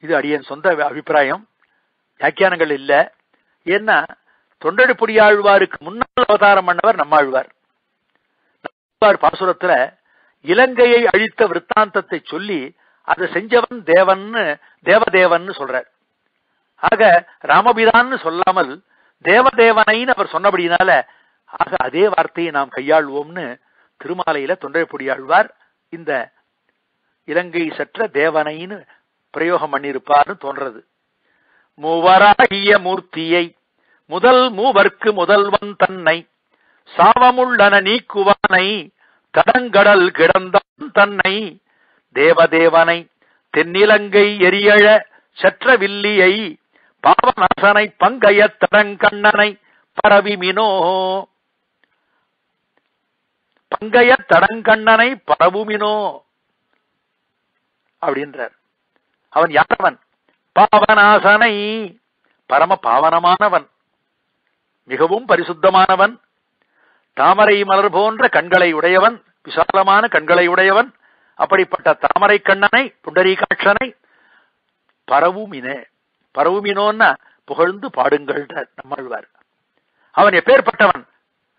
இது அடியன் சொந்த அபிப்பிராயம். வியாக்கியானங்கள் இல்ல. ஏன்னா தொண்டடிப்புடி ஆழ்வாருக்கு முன்னால் அவதாரம் பண்ணவர் நம்மாழ்வார் நம்மாழ்வார் பாசுரத்துல இலங்கையை அழித்த விற்த்தாந்தத்தை சொல்லி அதை செஞ்சவன் தேவன்னு தேவதேவன்னு சொல்றார். ஆக ராமபிரான்னு சொல்லாமல் தேவதேவனைன்னு அவர் சொன்னபடினால ஆக அதே வார்த்தையை நாம் கையாள்வோம்னு திருமாலையில தொண்டரைப்புடியாழ்வார் இந்த இலங்கை சற்ற தேவனைன்னு பிரயோகம் பண்ணியிருப்பார்னு தோன்றது. மூவராகிய மூர்த்தியை முதல் மூவர்க்கு முதல்வன் தன்னை சாவமுள்ளன நீக்குவானை தடங்கடல் கிடந்தான் தன்னை தேவதேவனை தென்னிலங்கை எரியழ சற்ற வில்லியை பாவநாசனை பங்கைய தடங்கண்ணனை பரவிமினோ பங்கைய தடங்கண்ணனை பரவுமினோ அப்படின்றார். அவன் யாரவன்? பாவநாசனை பரம பாவனமானவன். மிகவும் பரிசுத்தமானவன். தாமரை மலர் போன்ற கண்களை உடையவன். விசாலமான கண்களை உடையவன். அப்படிப்பட்ட தாமரை கண்ணனை புண்டரீகாட்சனை பரவுமினே பரவுமினோன்னா புகழ்ந்து பாடுங்கள் நம்மாழ்வார். அவன் எப்பேற்பட்டவன்?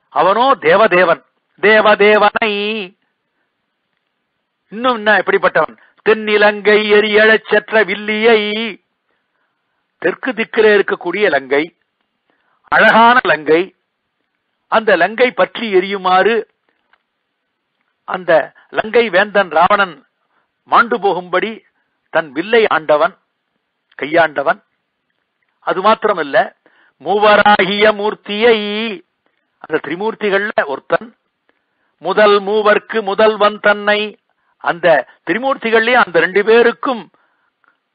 அவனோ தேவதேவன். தேவதேவனை. இன்னும் என்ன எப்படிப்பட்டவன்? தென்னிலங்கை எரியழச் செற்ற வில்லியை. தெற்கு திக்கிலே இருக்கக்கூடிய லங்கை அழகான லங்கை. அந்த லங்கை பற்றி எரியுமாறு அந்த லங்கை வேந்தன் ராவணன் மாண்டு போகும்படி தன் வில்லை ஆண்டவன் கையாண்டவன். அது மாத்திரமல்ல மூவராகிய மூர்த்தியை அந்த திரிமூர்த்திகள்ல ஒருத்தன் முதல் மூவர்க்கு முதல்வன் தன்னை அந்த திரிமூர்த்திகள்லயே அந்த ரெண்டு பேருக்கும்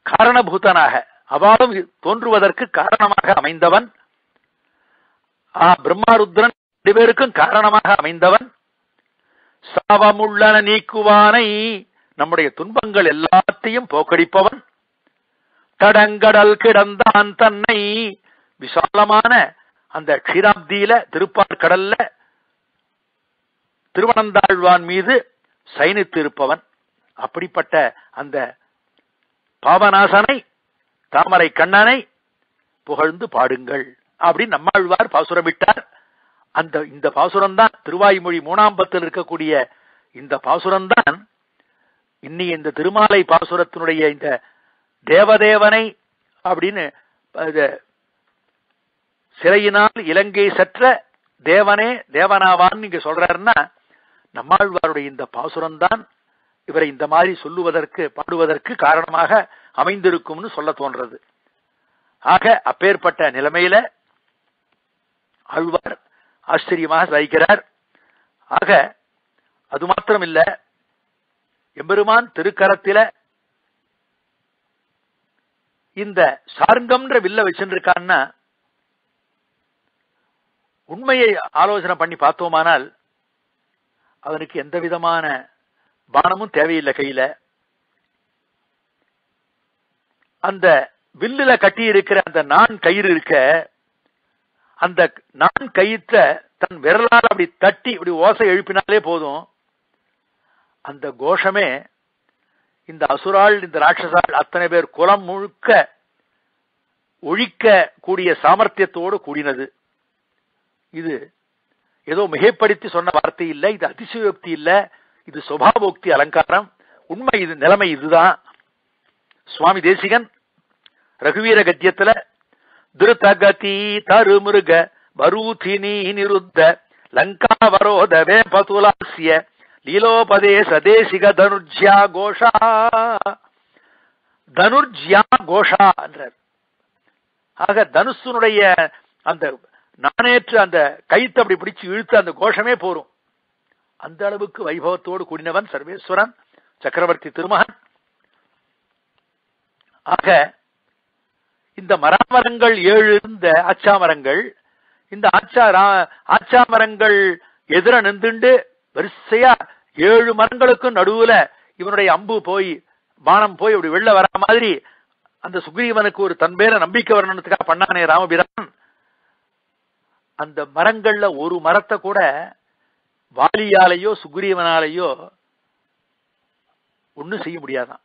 காரணபூதனாக அவாலும் தோன்றுவதற்கு காரணமாக அமைந்தவன். ஆ பிரம்மாருத்ரன் ரெண்டு பேருக்கும் காரணமாக அமைந்தவன். சாவமுள்ளன நீக்குவானை நம்முடைய துன்பங்கள் எல்லாத்தையும் போக்கடிப்பவன். தடங்கடல் கிடந்தான் தன்னை. விசாலமான அந்த க்ஷீராப்தியில திருப்பார்கடல்ல திருவனந்தாழ்வான் மீது சைனித்திருப்பவன் அப்படிப்பட்ட அந்த பாவநாசனை தாமரை கண்ணனை புகழ்ந்து பாடுங்கள். அப்படின்னு நம்மாழ்வார் பாசுரமிட்டார் அந்த இந்த பாசுரம்தான் திருவாய்மொழி மூணாம் பத்தில் இருக்கக்கூடிய இந்த பாசுரம்தான் இன்னி இந்த திருமாலை பாசுரத்தினுடைய இந்த தேவதேவனை அப்படின்னு இது சிறையினால் இலங்கை சற்ற தேவனே தேவனாவான் இங்க சொல்றாருன்னா நம்மாழ்வாருடைய இந்த பாசுரம் தான் இவரை இந்த மாதிரி சொல்லுவதற்கு பாடுவதற்கு காரணமாக அமைந்திருக்கும்னு சொல்ல தோன்றது. ஆக அப்பேற்பட்ட நிலைமையில ஆழ்வார் ஆச்சரியமாக சாதிக்கிறார் ஆக அது மாத்திரம் இல்ல எம்பெருமான் திருக்கரத்தில இந்த சார்ங்கம்ன்ற வில்ல வச்சுருக்கான்னா உண்மையை ஆலோசனை பண்ணி பார்த்தோமானால் அவனுக்கு எந்த விதமான பானமும் தேவையில்லை கையில. அந்த வில்லுல கட்டி இருக்கிற அந்த நான் கயிறு இருக்க அந்த நான் கயிற்ற தன் விரலால் அப்படி தட்டி இப்படி ஓசை எழுப்பினாலே போதும். அந்த கோஷமே இந்த அசுராள் இந்த ராட்சசாள் அத்தனை பேர் குலம் முழுக்க ஒழிக்க கூடிய சாமர்த்தியத்தோடு கூடினது. இது ஏதோ மிகைப்படுத்தி சொன்ன வார்த்தை இல்லை இது அதிசயோக்தி இல்ல இது சுபாபோக்தி அலங்காரம். உண்மை இது நிலைமை இதுதான். சுவாமி தேசிகன் ரகுவீர கத்தியத்துல திருத்தகதி தருமிருக வரூதினி நிருத்த லங்காவரோத வேபதுலாசிய லீலோபதே சதேசிக தனுர்ஜியா கோஷா. தனுர்ஜ்யா கோஷா என்றார். ஆக தனுஷனுடைய அந்த நானேற்று அந்த கைத்து அப்படி பிடிச்சு இழுத்து அந்த கோஷமே போரும். அந்த அளவுக்கு வைபவத்தோடு கூடினவன் சர்வேஸ்வரன் சக்கரவர்த்தி திருமகன். ஆக இந்த மராமரங்கள் ஏழு இருந்த ஆச்சாமரங்கள் இந்த ஆச்சா ஆச்சாமரங்கள் எதிர நின்றுண்டு வரிசையா ஏழு மரங்களுக்கும் நடுவுல இவனுடைய அம்பு போய் பானம் போய் அப்படி வெளில வர மாதிரி அந்த சுக்ரீவனுக்கு ஒரு தன் பேர நம்பிக்கை வரணுன்றதுக்காக பண்ணானே ராமபிரான். அந்த மரங்கள்ல ஒரு மரத்தை கூட வாலியாலேயோ சுக்ரீவனாலேயோ ஒண்ணும் செய்ய முடியாதான்.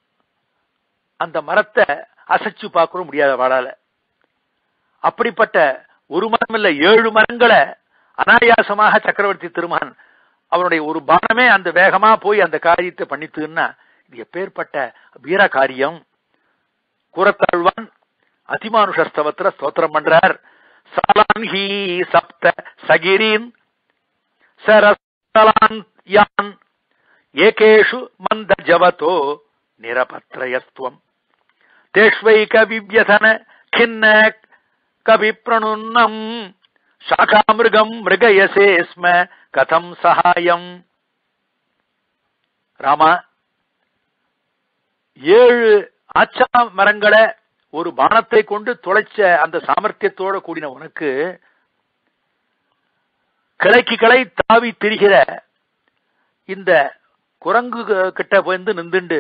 அந்த மரத்தை அசைச்சு பார்க்கவும் முடியாத வாழால அப்படிப்பட்ட ஒரு மரம் இல்ல ஏழு மரங்களை அனாயாசமாக சக்கரவர்த்தி திருமகன் அவனுடைய ஒரு பானமே அந்த வேகமா போய் அந்த காரியத்தை பண்ணித்துன்னா இது எப்பேற்பட்ட வீர காரியம். கூறத்தாழ்வான் அதிமானுஷஸ்தவத்துல ஸ்தோத்திரம் பண்றார். சாலான்ஹி சப்த சகிரீன் சரசலான் யான் ஏகேஷு மந்த ஜவதோ நிரபத்ரயஸ்துவம். தேஷ்வைக விவ்யதன கிண்ண கவி பிரணுன்னம் சாகாமிருகம் மிருகயசே ஸ்ம கதம் சகாயம் ராமா ஏழு ஆச்சா மரங்களை ஒரு பானத்தை கொண்டு துளைச்ச அந்த சாமர்த்தியத்தோட கூடின உனக்கு கிளைக்கு கிளை தாவி திரிகிற இந்த குரங்கு கிட்ட வந்து நின்றுண்டு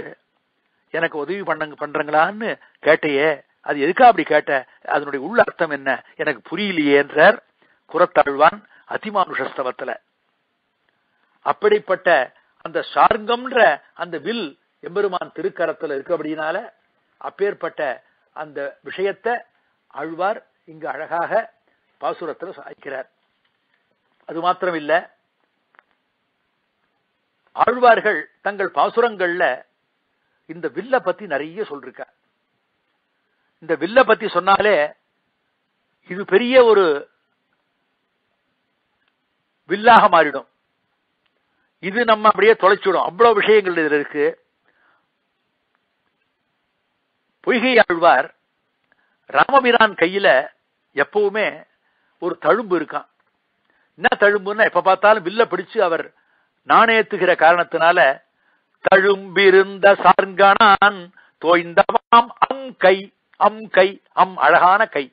எனக்கு உதவி பண்ணங்க பண்றங்களான்னு கேட்டையே அது எதுக்கா அப்படி கேட்ட? அதனுடைய உள்ள அர்த்தம் என்ன? எனக்கு புரியலையே என்றார் குரத்தாழ்வான் அதிமானுஷஸ்தவத்துல. அப்படிப்பட்ட அந்த சார்கம்ன்ற அந்த வில் எம்பெருமான் திருக்கரத்துல இருக்கு அப்படின்னால அப்பேற்பட்ட அந்த விஷயத்தை ஆழ்வார் இங்கு அழகாக பாசுரத்தில் சாய்க்கிறார். அது மாத்திரம் இல்ல ஆழ்வார்கள் தங்கள் பாசுரங்கள்ல இந்த வில்ல பத்தி நிறைய சொல்லிருக்க இந்த வில்ல பத்தி சொன்னாலே இது பெரிய ஒரு வில்லாக மாறிடும். இது நம்ம அப்படியே தொலைச்சிடும். அவ்வளவு விஷயங்கள் இதில் இருக்கு. பொய்கை ஆழ்வார் ராமபிரான் கையில எப்பவுமே ஒரு தழும்பு இருக்கான். என்ன தழும்புன்னா எப்ப பார்த்தாலும் வில்ல பிடிச்சு அவர் நாணயத்துகிற காரணத்தினால தழும்பிருந்த சார்கணான் தோய்ந்தவாம் அம் கை அம் கை அம் அழகான கை.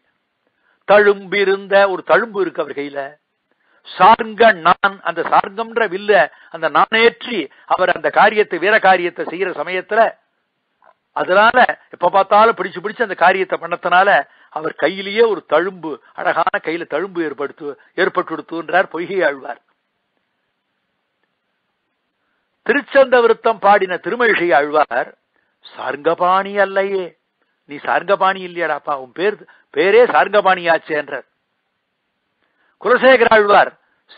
தழும்பிருந்த ஒரு தழும்பு இருக்கு அவர் கையில. சார்ங்க நான் அந்த சார்கம்ன்ற வில்ல அந்த நானேற்றி அவர் அந்த காரியத்தை வீர காரியத்தை செய்யற சமயத்துல அதனால எப்ப பார்த்தாலும் பிடிச்சு பிடிச்சு அந்த காரியத்தை பண்ணத்தினால அவர் கையிலேயே ஒரு தழும்பு அழகான கையில தழும்பு ஏற்படுத்து ஏற்பட்டுடுத்துன்றார் பொய்கை ஆழ்வார். திருச்சந்த விருத்தம் பாடின திருமழிசை ஆழ்வார் சார்ங்கபாணி அல்லையே. நீ சார்ங்கபாணி இல்லையாடாப்பா உன் பேர் பேரே சார்ங்கபாணியாச்சு என்றார். குலசேகர ஆழ்வார்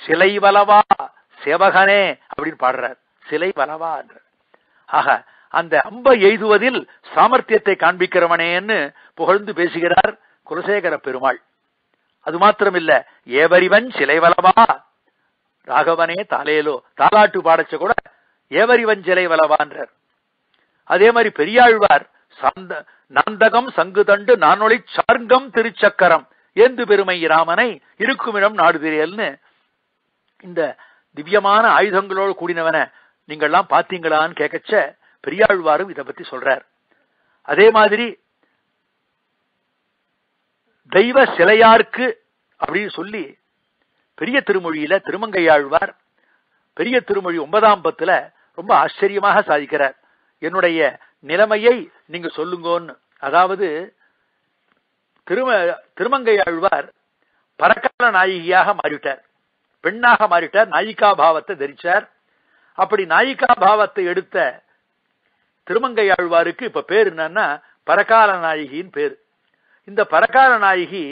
சிலை வலவா சேவகனே அப்படின்னு பாடுறார். சிலை வலவா என்றார். ஆக அந்த அம்பை எய்துவதில் சாமர்த்தியத்தை காண்பிக்கிறவனேன்னு புகழ்ந்து பேசுகிறார் குலசேகர பெருமாள். அது மாத்திரமில்ல ஏவரிவன் சிலை வலவா ராகவனே தாலேலோ தாலாட்டு பாடச்ச கூட ஏவரிவன் சிலை வளவான்றார் அதே மாதிரி பெரியாழ்வார் சாந்த நாந்தகம் சங்கு தண்டு நானொளி சார்கம் திருச்சக்கரம் ஏந்து பெருமை ராமனை இருக்குமிடம் நாடுதிரியல்னு இந்த திவ்யமான ஆயுதங்களோடு கூடினவன நீங்கள்லாம் பார்த்தீங்களான்னு கேட்கச்ச பெரியாழ்வாரும் இதை பத்தி சொல்றார். அதே மாதிரி தெய்வ சிலையார்க்கு அப்படின்னு சொல்லி பெரிய திருமொழியில திருமங்கையாழ்வார் பெரிய திருமொழி ஒன்பதாம் பத்துல ரொம்ப ஆச்சரியமாக சாதிக்கிறார். என்னுடைய நிலைமையை நீங்க சொல்லுங்கன்னு. அதாவது திரும திருமங்கை ஆழ்வார் பரக்கால நாயகியாக மாறிட்டார் பெண்ணாக மாறிட்டார் நாயிகா பாவத்தை தரிச்சார். அப்படி நாயிகா பாவத்தை எடுத்த திருமங்கை ஆழ்வாருக்கு இப்ப பேர் என்னன்னா பரகால நாயகின்னு பேர். இந்த பரகால நாயகி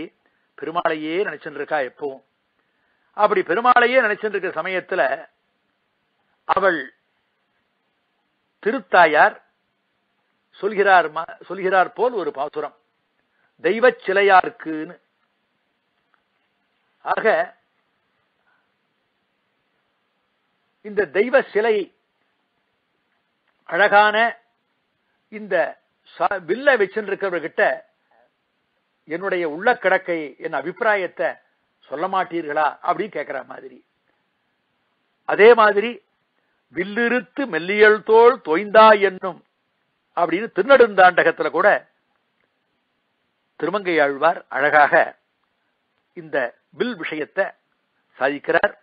பெருமாளையே நினைச்சுட்டு இருக்கா எப்பவும். அப்படி பெருமாளையே நினைச்சுட்டு இருக்கிற சமயத்துல அவள் திருத்தாயார் சொல்கிறார் சொல்கிறார் போல் ஒரு பாசுரம். தெய்வ சிலையா இருக்குன்னு. ஆக இந்த தெய்வ சிலை அழகான இந்த வில்ல வச்சுருக்கிறவர்கிட்ட என்னுடைய உள்ள கிடக்கை என் அபிப்பிராயத்தை சொல்ல மாட்டீர்களா அப்படின்னு கேட்கிற மாதிரி. அதே மாதிரி வில்லிருத்து மெல்லியல் தோல் தொய்ந்தா என்னும் அப்படின்னு திருநெடுந்தாண்டகத்துல கூட திருமங்கை ஆழ்வார் அழகாக இந்த வில் விஷயத்தை சாதிக்கிறார்.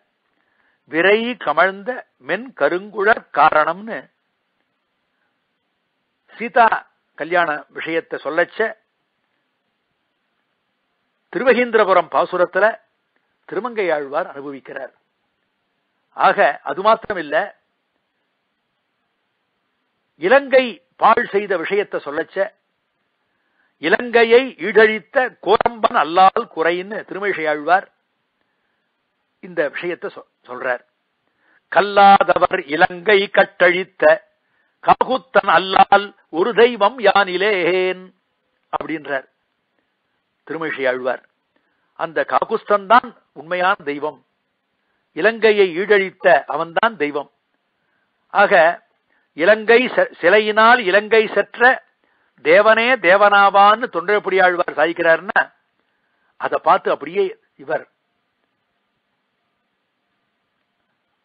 விரை கமழ்ந்த மென் கருங்குழற் காரணம்னு சீதா கல்யாண விஷயத்தை சொல்லச்ச திருவகீந்திரபுரம் பாசுரத்துல திருமங்கை ஆழ்வார் அனுபவிக்கிறார். ஆக அது மாத்திரமில்ல இலங்கை பாழ் செய்த விஷயத்தை சொல்லச்ச இலங்கையை ஈடழித்த கோரம்பன் அல்லால் குறைன்னு திருமழிசை ஆழ்வார் இந்த விஷயத்தை சொல்றார். கல்லாதவர் இலங்கை கட்டழித்த காகுத்தன் அல்லால் ஒரு தெய்வம் யானிலேன் அப்படின்றார் திருமழிசை ஆழ்வார். அந்த காகுஸ்தன் தான் உண்மையான தெய்வம். இலங்கையை ஈழழித்த அவன்தான் தெய்வம். ஆக இலங்கை சிலையினால் இலங்கை செற்ற தேவனே தேவனாவான்னு தொண்டரப்படியாழ்வார் சாதிக்கிறாருன்னா அதை பார்த்து அப்படியே இவர்.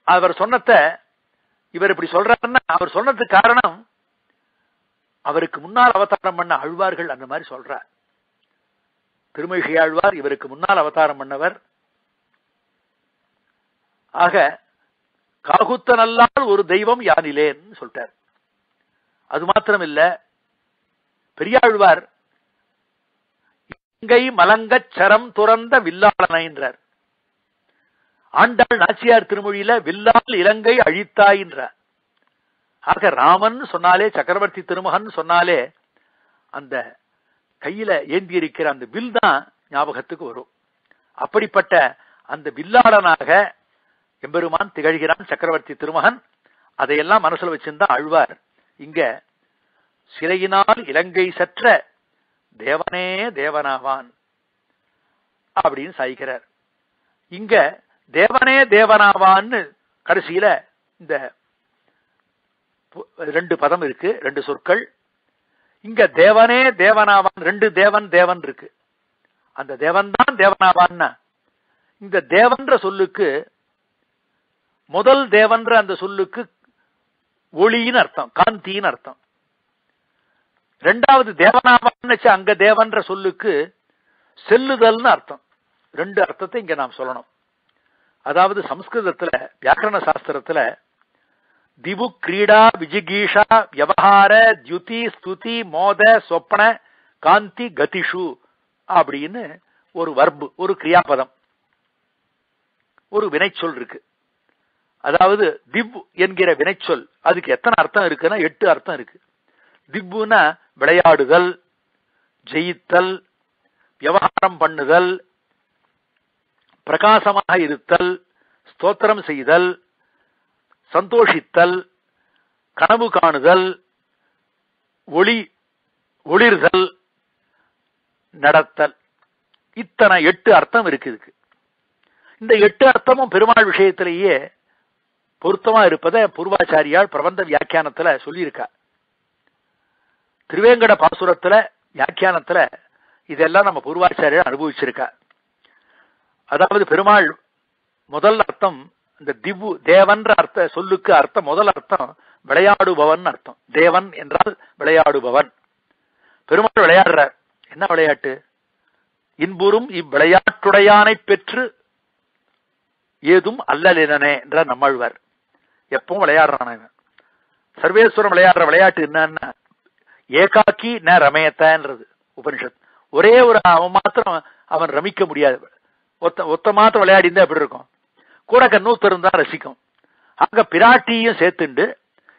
அவர் சொன்னத இவர் இப்படி சொல்றாருன்னா அவர் சொன்னதுக்கு காரணம் அவருக்கு முன்னால் அவதாரம் பண்ண ஆழ்வார்கள் அந்த மாதிரி சொல்றார். திருமழிசை ஆழ்வார் இவருக்கு முன்னால் அவதாரம் பண்ணவர். ஆக காகுத்தனல்லால் ஒரு தெய்வம் யானிலேன்னு சொல்லிட்டார். அது மாத்திரம் இல்ல பெரியாழ்வார் இங்கை மலங்கச் சரம் துறந்த வில்லாளனைன்றார். ஆண்டாள் நாச்சியார் திருமொழியில வில்லால் இலங்கை அழித்தாயின்றார். ஆக ராமன் சொன்னாலே சக்கரவர்த்தி திருமகன் சொன்னாலே அந்த கையில ஏந்தி இருக்கிற அந்த வில் தான் ஞாபகத்துக்கு வரும். அப்படிப்பட்ட அந்த வில்லாளனாக எம்பெருமான் திகழ்கிறான் சக்கரவர்த்தி திருமகன். அதையெல்லாம் மனசுல வச்சிருந்தா அழ்வார் இங்க சிறையினால் இலங்கை சற்ற தேவனே தேவனாவான் அப்படின்னு சாய்க்கிறார் இங்க தேவனே தேவனாவான்னு கடைசியில இந்த ரெண்டு பதம் இருக்கு ரெண்டு சொற்கள். இங்க தேவனே தேவனாவான் ரெண்டு தேவன் தேவன் இருக்கு. அந்த தேவன் தான் தேவனாவான்னா இந்த தேவன்ற சொல்லுக்கு முதல் தேவன்ற அந்த சொல்லுக்கு ஒளின்னு அர்த்தம் காந்தின்னு அர்த்தம். ரெண்டாவது தேவனாவான்னு அங்க தேவன்ற சொல்லுக்கு செல்லுதல்னு அர்த்தம். ரெண்டு அர்த்தத்தை இங்க நாம் சொல்லணும். அதாவது சம்ஸ்கிருதத்துல வியாக்கரண சாஸ்திரத்துல திவு கிரீடா விஜிகீஷா வியவஹார தியுதி ஸ்துதி மோத சொப்பன காந்தி கதிஷு அப்படின்னு ஒரு வர்பு ஒரு கிரியாபதம். ஒரு வினைச்சொல் இருக்கு. அதாவது திவ் என்கிற வினைச்சொல் அதுக்கு எத்தனை அர்த்தம் இருக்குன்னா எட்டு அர்த்தம் இருக்கு. திவ்வுனா விளையாடுதல் ஜெயித்தல் விவகாரம் பண்ணுதல் பிரகாசமாக இருத்தல் ஸ்தோத்திரம் செய்தல் சந்தோஷித்தல் கனவு காணுதல் ஒளி ஒளிர்தல் நடத்தல். இத்தனை எட்டு அர்த்தம் இருக்குது இந்த எட்டு அர்த்தமும் பெருமாள் விஷயத்திலேயே பொருத்தமா இருப்பதை பூர்வாச்சாரியால் பிரபந்த வியாக்கியானத்துல சொல்லியிருக்கா திருவேங்கட பாசுரத்துல வியாக்கியானத்துல இதெல்லாம் நம்ம பூர்வாச்சாரியர் அனுபவிச்சிருக்கா அதாவது பெருமாள் முதல் அர்த்தம் இந்த திவ்வு தேவன்ற அர்த்த சொல்லுக்கு அர்த்தம் முதல் அர்த்தம் விளையாடுபவன் அர்த்தம். தேவன் என்றால் விளையாடுபவன். பெருமாள் விளையாடுறார். என்ன விளையாட்டு? இன்புறும் இவ்விளையாட்டுடையானை பெற்று ஏதும் அல்லலினனே என்ற நம்மாழ்வார். எப்பவும் விளையாடுறான் சர்வேஸ்வரம் விளையாடுற விளையாட்டு என்னன்னா ஏகாக்கி ந ரமயத்தன்றது உபனிஷத். ஒரே ஒரு அவன் மாத்திரம் அவன் ரமிக்க முடியாது. ஒத்த ஒத்த மாத்திரம் விளையாடி இருந்தா எப்படி இருக்கும்? கூட கண்ணூத்தர் இருந்தா ரசிக்கும். அங்க பிராட்டியும் சேர்த்துண்டு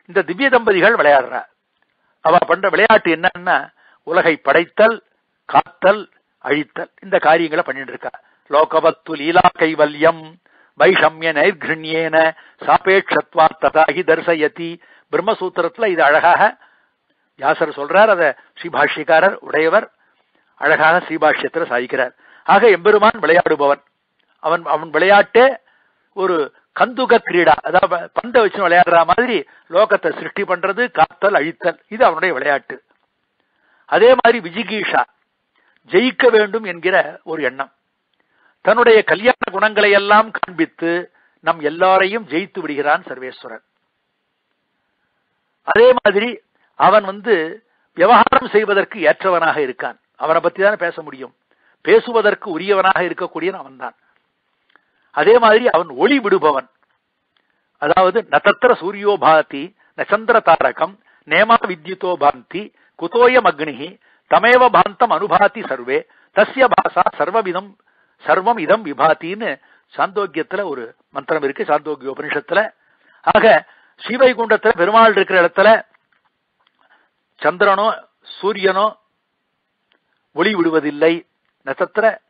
இந்த திவ்ய தம்பதிகள் விளையாடுறா. அவ பண்ற விளையாட்டு என்னன்னா உலகை படைத்தல் காத்தல் அழித்தல். இந்த காரியங்களை பண்ணிட்டு இருக்கா. லோகவத்து லீலா கைவல்யம் வைஷம்ய நைர்கிருண்யேன சாபேட்சத்வா ததாகி தர்சயதி. பிரம்மசூத்திரத்துல இது அழகாக வியாசர் சொல்றார் அத ஸ்ரீபாஷ்யக்காரர் உடையவர் அழகாக ஸ்ரீபாஷ்யத்தில் சாதிக்கிறார். ஆக எம்பெருமான் விளையாடுபவன். அவன் அவன் விளையாட்டே ஒரு கந்துக கிரீடா அதாவது பந்தை வச்சு விளையாடுற மாதிரி லோகத்தை சிருஷ்டி பண்றது காத்தல் அழித்தல் இது அவனுடைய விளையாட்டு. அதே மாதிரி விஜிகீஷா ஜெயிக்க வேண்டும் என்கிற ஒரு எண்ணம். தன்னுடைய கல்யாண குணங்களை எல்லாம் காண்பித்து நம் எல்லாரையும் ஜெயித்து விடுகிறான் சர்வேஸ்வரன். அதே மாதிரி அவன் வந்து விவகாரம் செய்வதற்கு ஏற்றவனாக இருக்கான். அவனை பத்தி தானே பேச முடியும். பேசுவதற்கு உரியவனாக இருக்கக்கூடியவன் அவன்தான். அதே மாதிரி அவன் ஒளி விடுபவன். அதாவது நதத்திர சூரியோ பாதி நச்சந்திர தாரகம் நேமா வித்யுதோ பாந்தி குதோயம் அக்னிகி தமேவ பாந்தம் அனுபாதி சர்வே தஸ்ய பாசா சர்வவிதம் சர்வம் இதம் விபாத்தின்னு சாந்தோக்கியத்துல ஒரு மந்திரம் இருக்கு. சாந்தோக்கிய உபனிஷத்துல ஆக ஸ்ரீவைகுண்டத்துல பெருமாள் இருக்கிற இடத்துல சந்திரனோ சூரியனோ ஒளி விடுவதில்லை. நட்சத்திர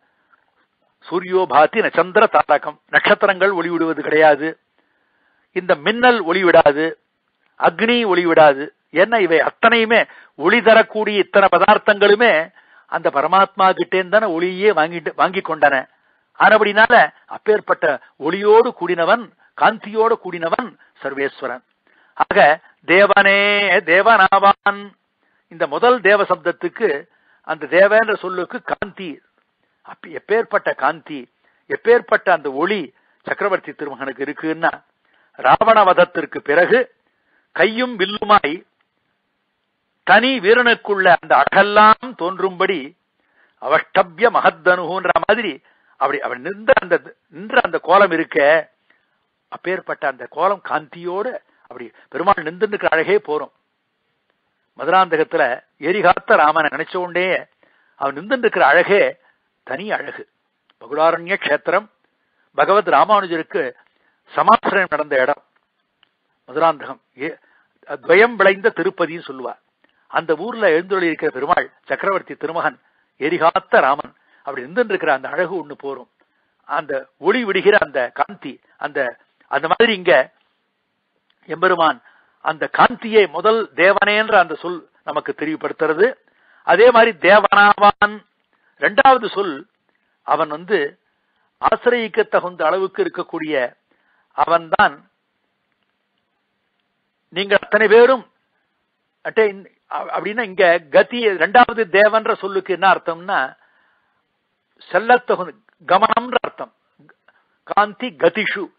சூரியோ பாதி தாரகம். நட்சத்திரங்கள் ஒளி விடுவது கிடையாது. இந்த மின்னல் ஒளி விடாது. அக்னி ஒளி விடாது. என்ன இவை அத்தனையுமே ஒளி தரக்கூடிய இத்தனை பதார்த்தங்களுமே அந்த பரமாத்மா கிட்டேன்னு தானே ஒளியே வாங்கிட்டு வாங்கி கொண்டன. ஆனபடினால அப்பேற்பட்ட ஒளியோடு கூடினவன் காந்தியோடு கூடினவன் சர்வேஸ்வரன். ஆக தேவனே தேவனாவான். இந்த முதல் தேவ சப்தத்துக்கு அந்த தேவன்ற சொல்லுக்கு காந்தி. அப்ப எப்பேற்பட்ட காந்தி எப்பேற்பட்ட அந்த ஒளி சக்கரவர்த்தி திருமகனுக்கு இருக்குன்னா ராவண வதத்திற்கு பிறகு கையும் வில்லுமாய் தனி வீரனுக்குள்ள அந்த அழகெல்லாம் தோன்றும்படி அவஷ்டபிய மகத்தனுகுன்ற மாதிரி அப்படி அவன் நின்ற அந்த நின்ற அந்த கோலம் இருக்க. அப்பேற்பட்ட அந்த கோலம் காந்தியோடு அப்படி பெருமாள் நின்று அழகே போறோம். மதுராந்தகத்துல எரிகாத்த ராமனை நினைச்ச உடனே அவன் நின்று இருக்கிற அழகே தனி அழகு. பகுடாரண்ய கஷேத்திரம் பகவத் ராமானுஜருக்கு சமாசிரம் நடந்த இடம். மதுராந்தகம் துவயம் விளைந்த திருப்பதின்னு சொல்லுவார். அந்த ஊர்ல எழுந்தொழி இருக்கிற பெருமாள் சக்கரவர்த்தி திருமகன் எரிகாத்த ராமன் அப்படி நின்று இருக்கிற அந்த அழகு ஒண்ணு போரும் அந்த ஒளி விடுகிற அந்த காந்தி அந்த அந்த மாதிரி இங்க எம்பெருமான் அந்த காந்தியை முதல் தேவனே என்ற அந்த சொல் நமக்கு தெரியப்படுத்துறது. அதே மாதிரி தேவனாவான். இரண்டாவது சொல் அவன் வந்து ஆசிரியக்க தகுந்த அளவுக்கு இருக்கக்கூடிய அவன்தான். நீங்க அத்தனை பேரும் அப்படின்னா இங்க கதி ரெண்டாவது தேவன்ற சொல்லுக்கு என்ன அர்த்தம்னா செல்லத்தகுந்த கமனம்ன்ற அர்த்தம். காந்தி கதிஷு.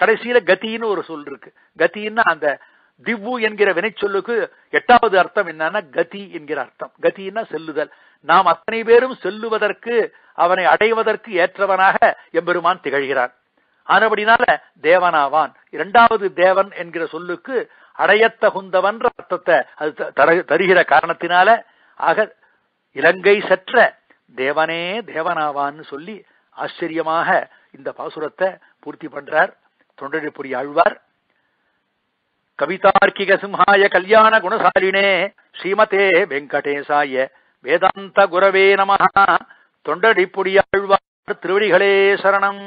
கடைசியில கத்தின்னு ஒரு சொல் இருக்கு. கத்தின்னா அந்த திவ்வு என்கிற வினைச்சொல்லுக்கு எட்டாவது அர்த்தம் என்னன்னா கதி என்கிற அர்த்தம். கத்தின்னா செல்லுதல். நாம் அத்தனை பேரும் செல்லுவதற்கு அவனை அடைவதற்கு ஏற்றவனாக எம்பெருமான் திகழ்கிறான் ஆனபடினால தேவனாவான். இரண்டாவது தேவன் என்கிற சொல்லுக்கு அடையத்தகுந்தவன்ற அர்த்தத்தை அது தருகிற காரணத்தினால ஆக இலங்கை சற்ற தேவனே தேவனாவான்னு சொல்லி ஆச்சரியமாக இந்த பாசுரத்தை பூர்த்தி பண்றார். தொண்டடிப்புரி ஆழ்வார். கவிதார்க்கிக சிம்ஹாய கல்யாண குணசாலினே ஸ்ரீமதே வெங்கடேசாய வேதாந்த குரவே நமஹ. தொண்டடிப்புடி ஆழ்வார் திருவடிகளே சரணம்.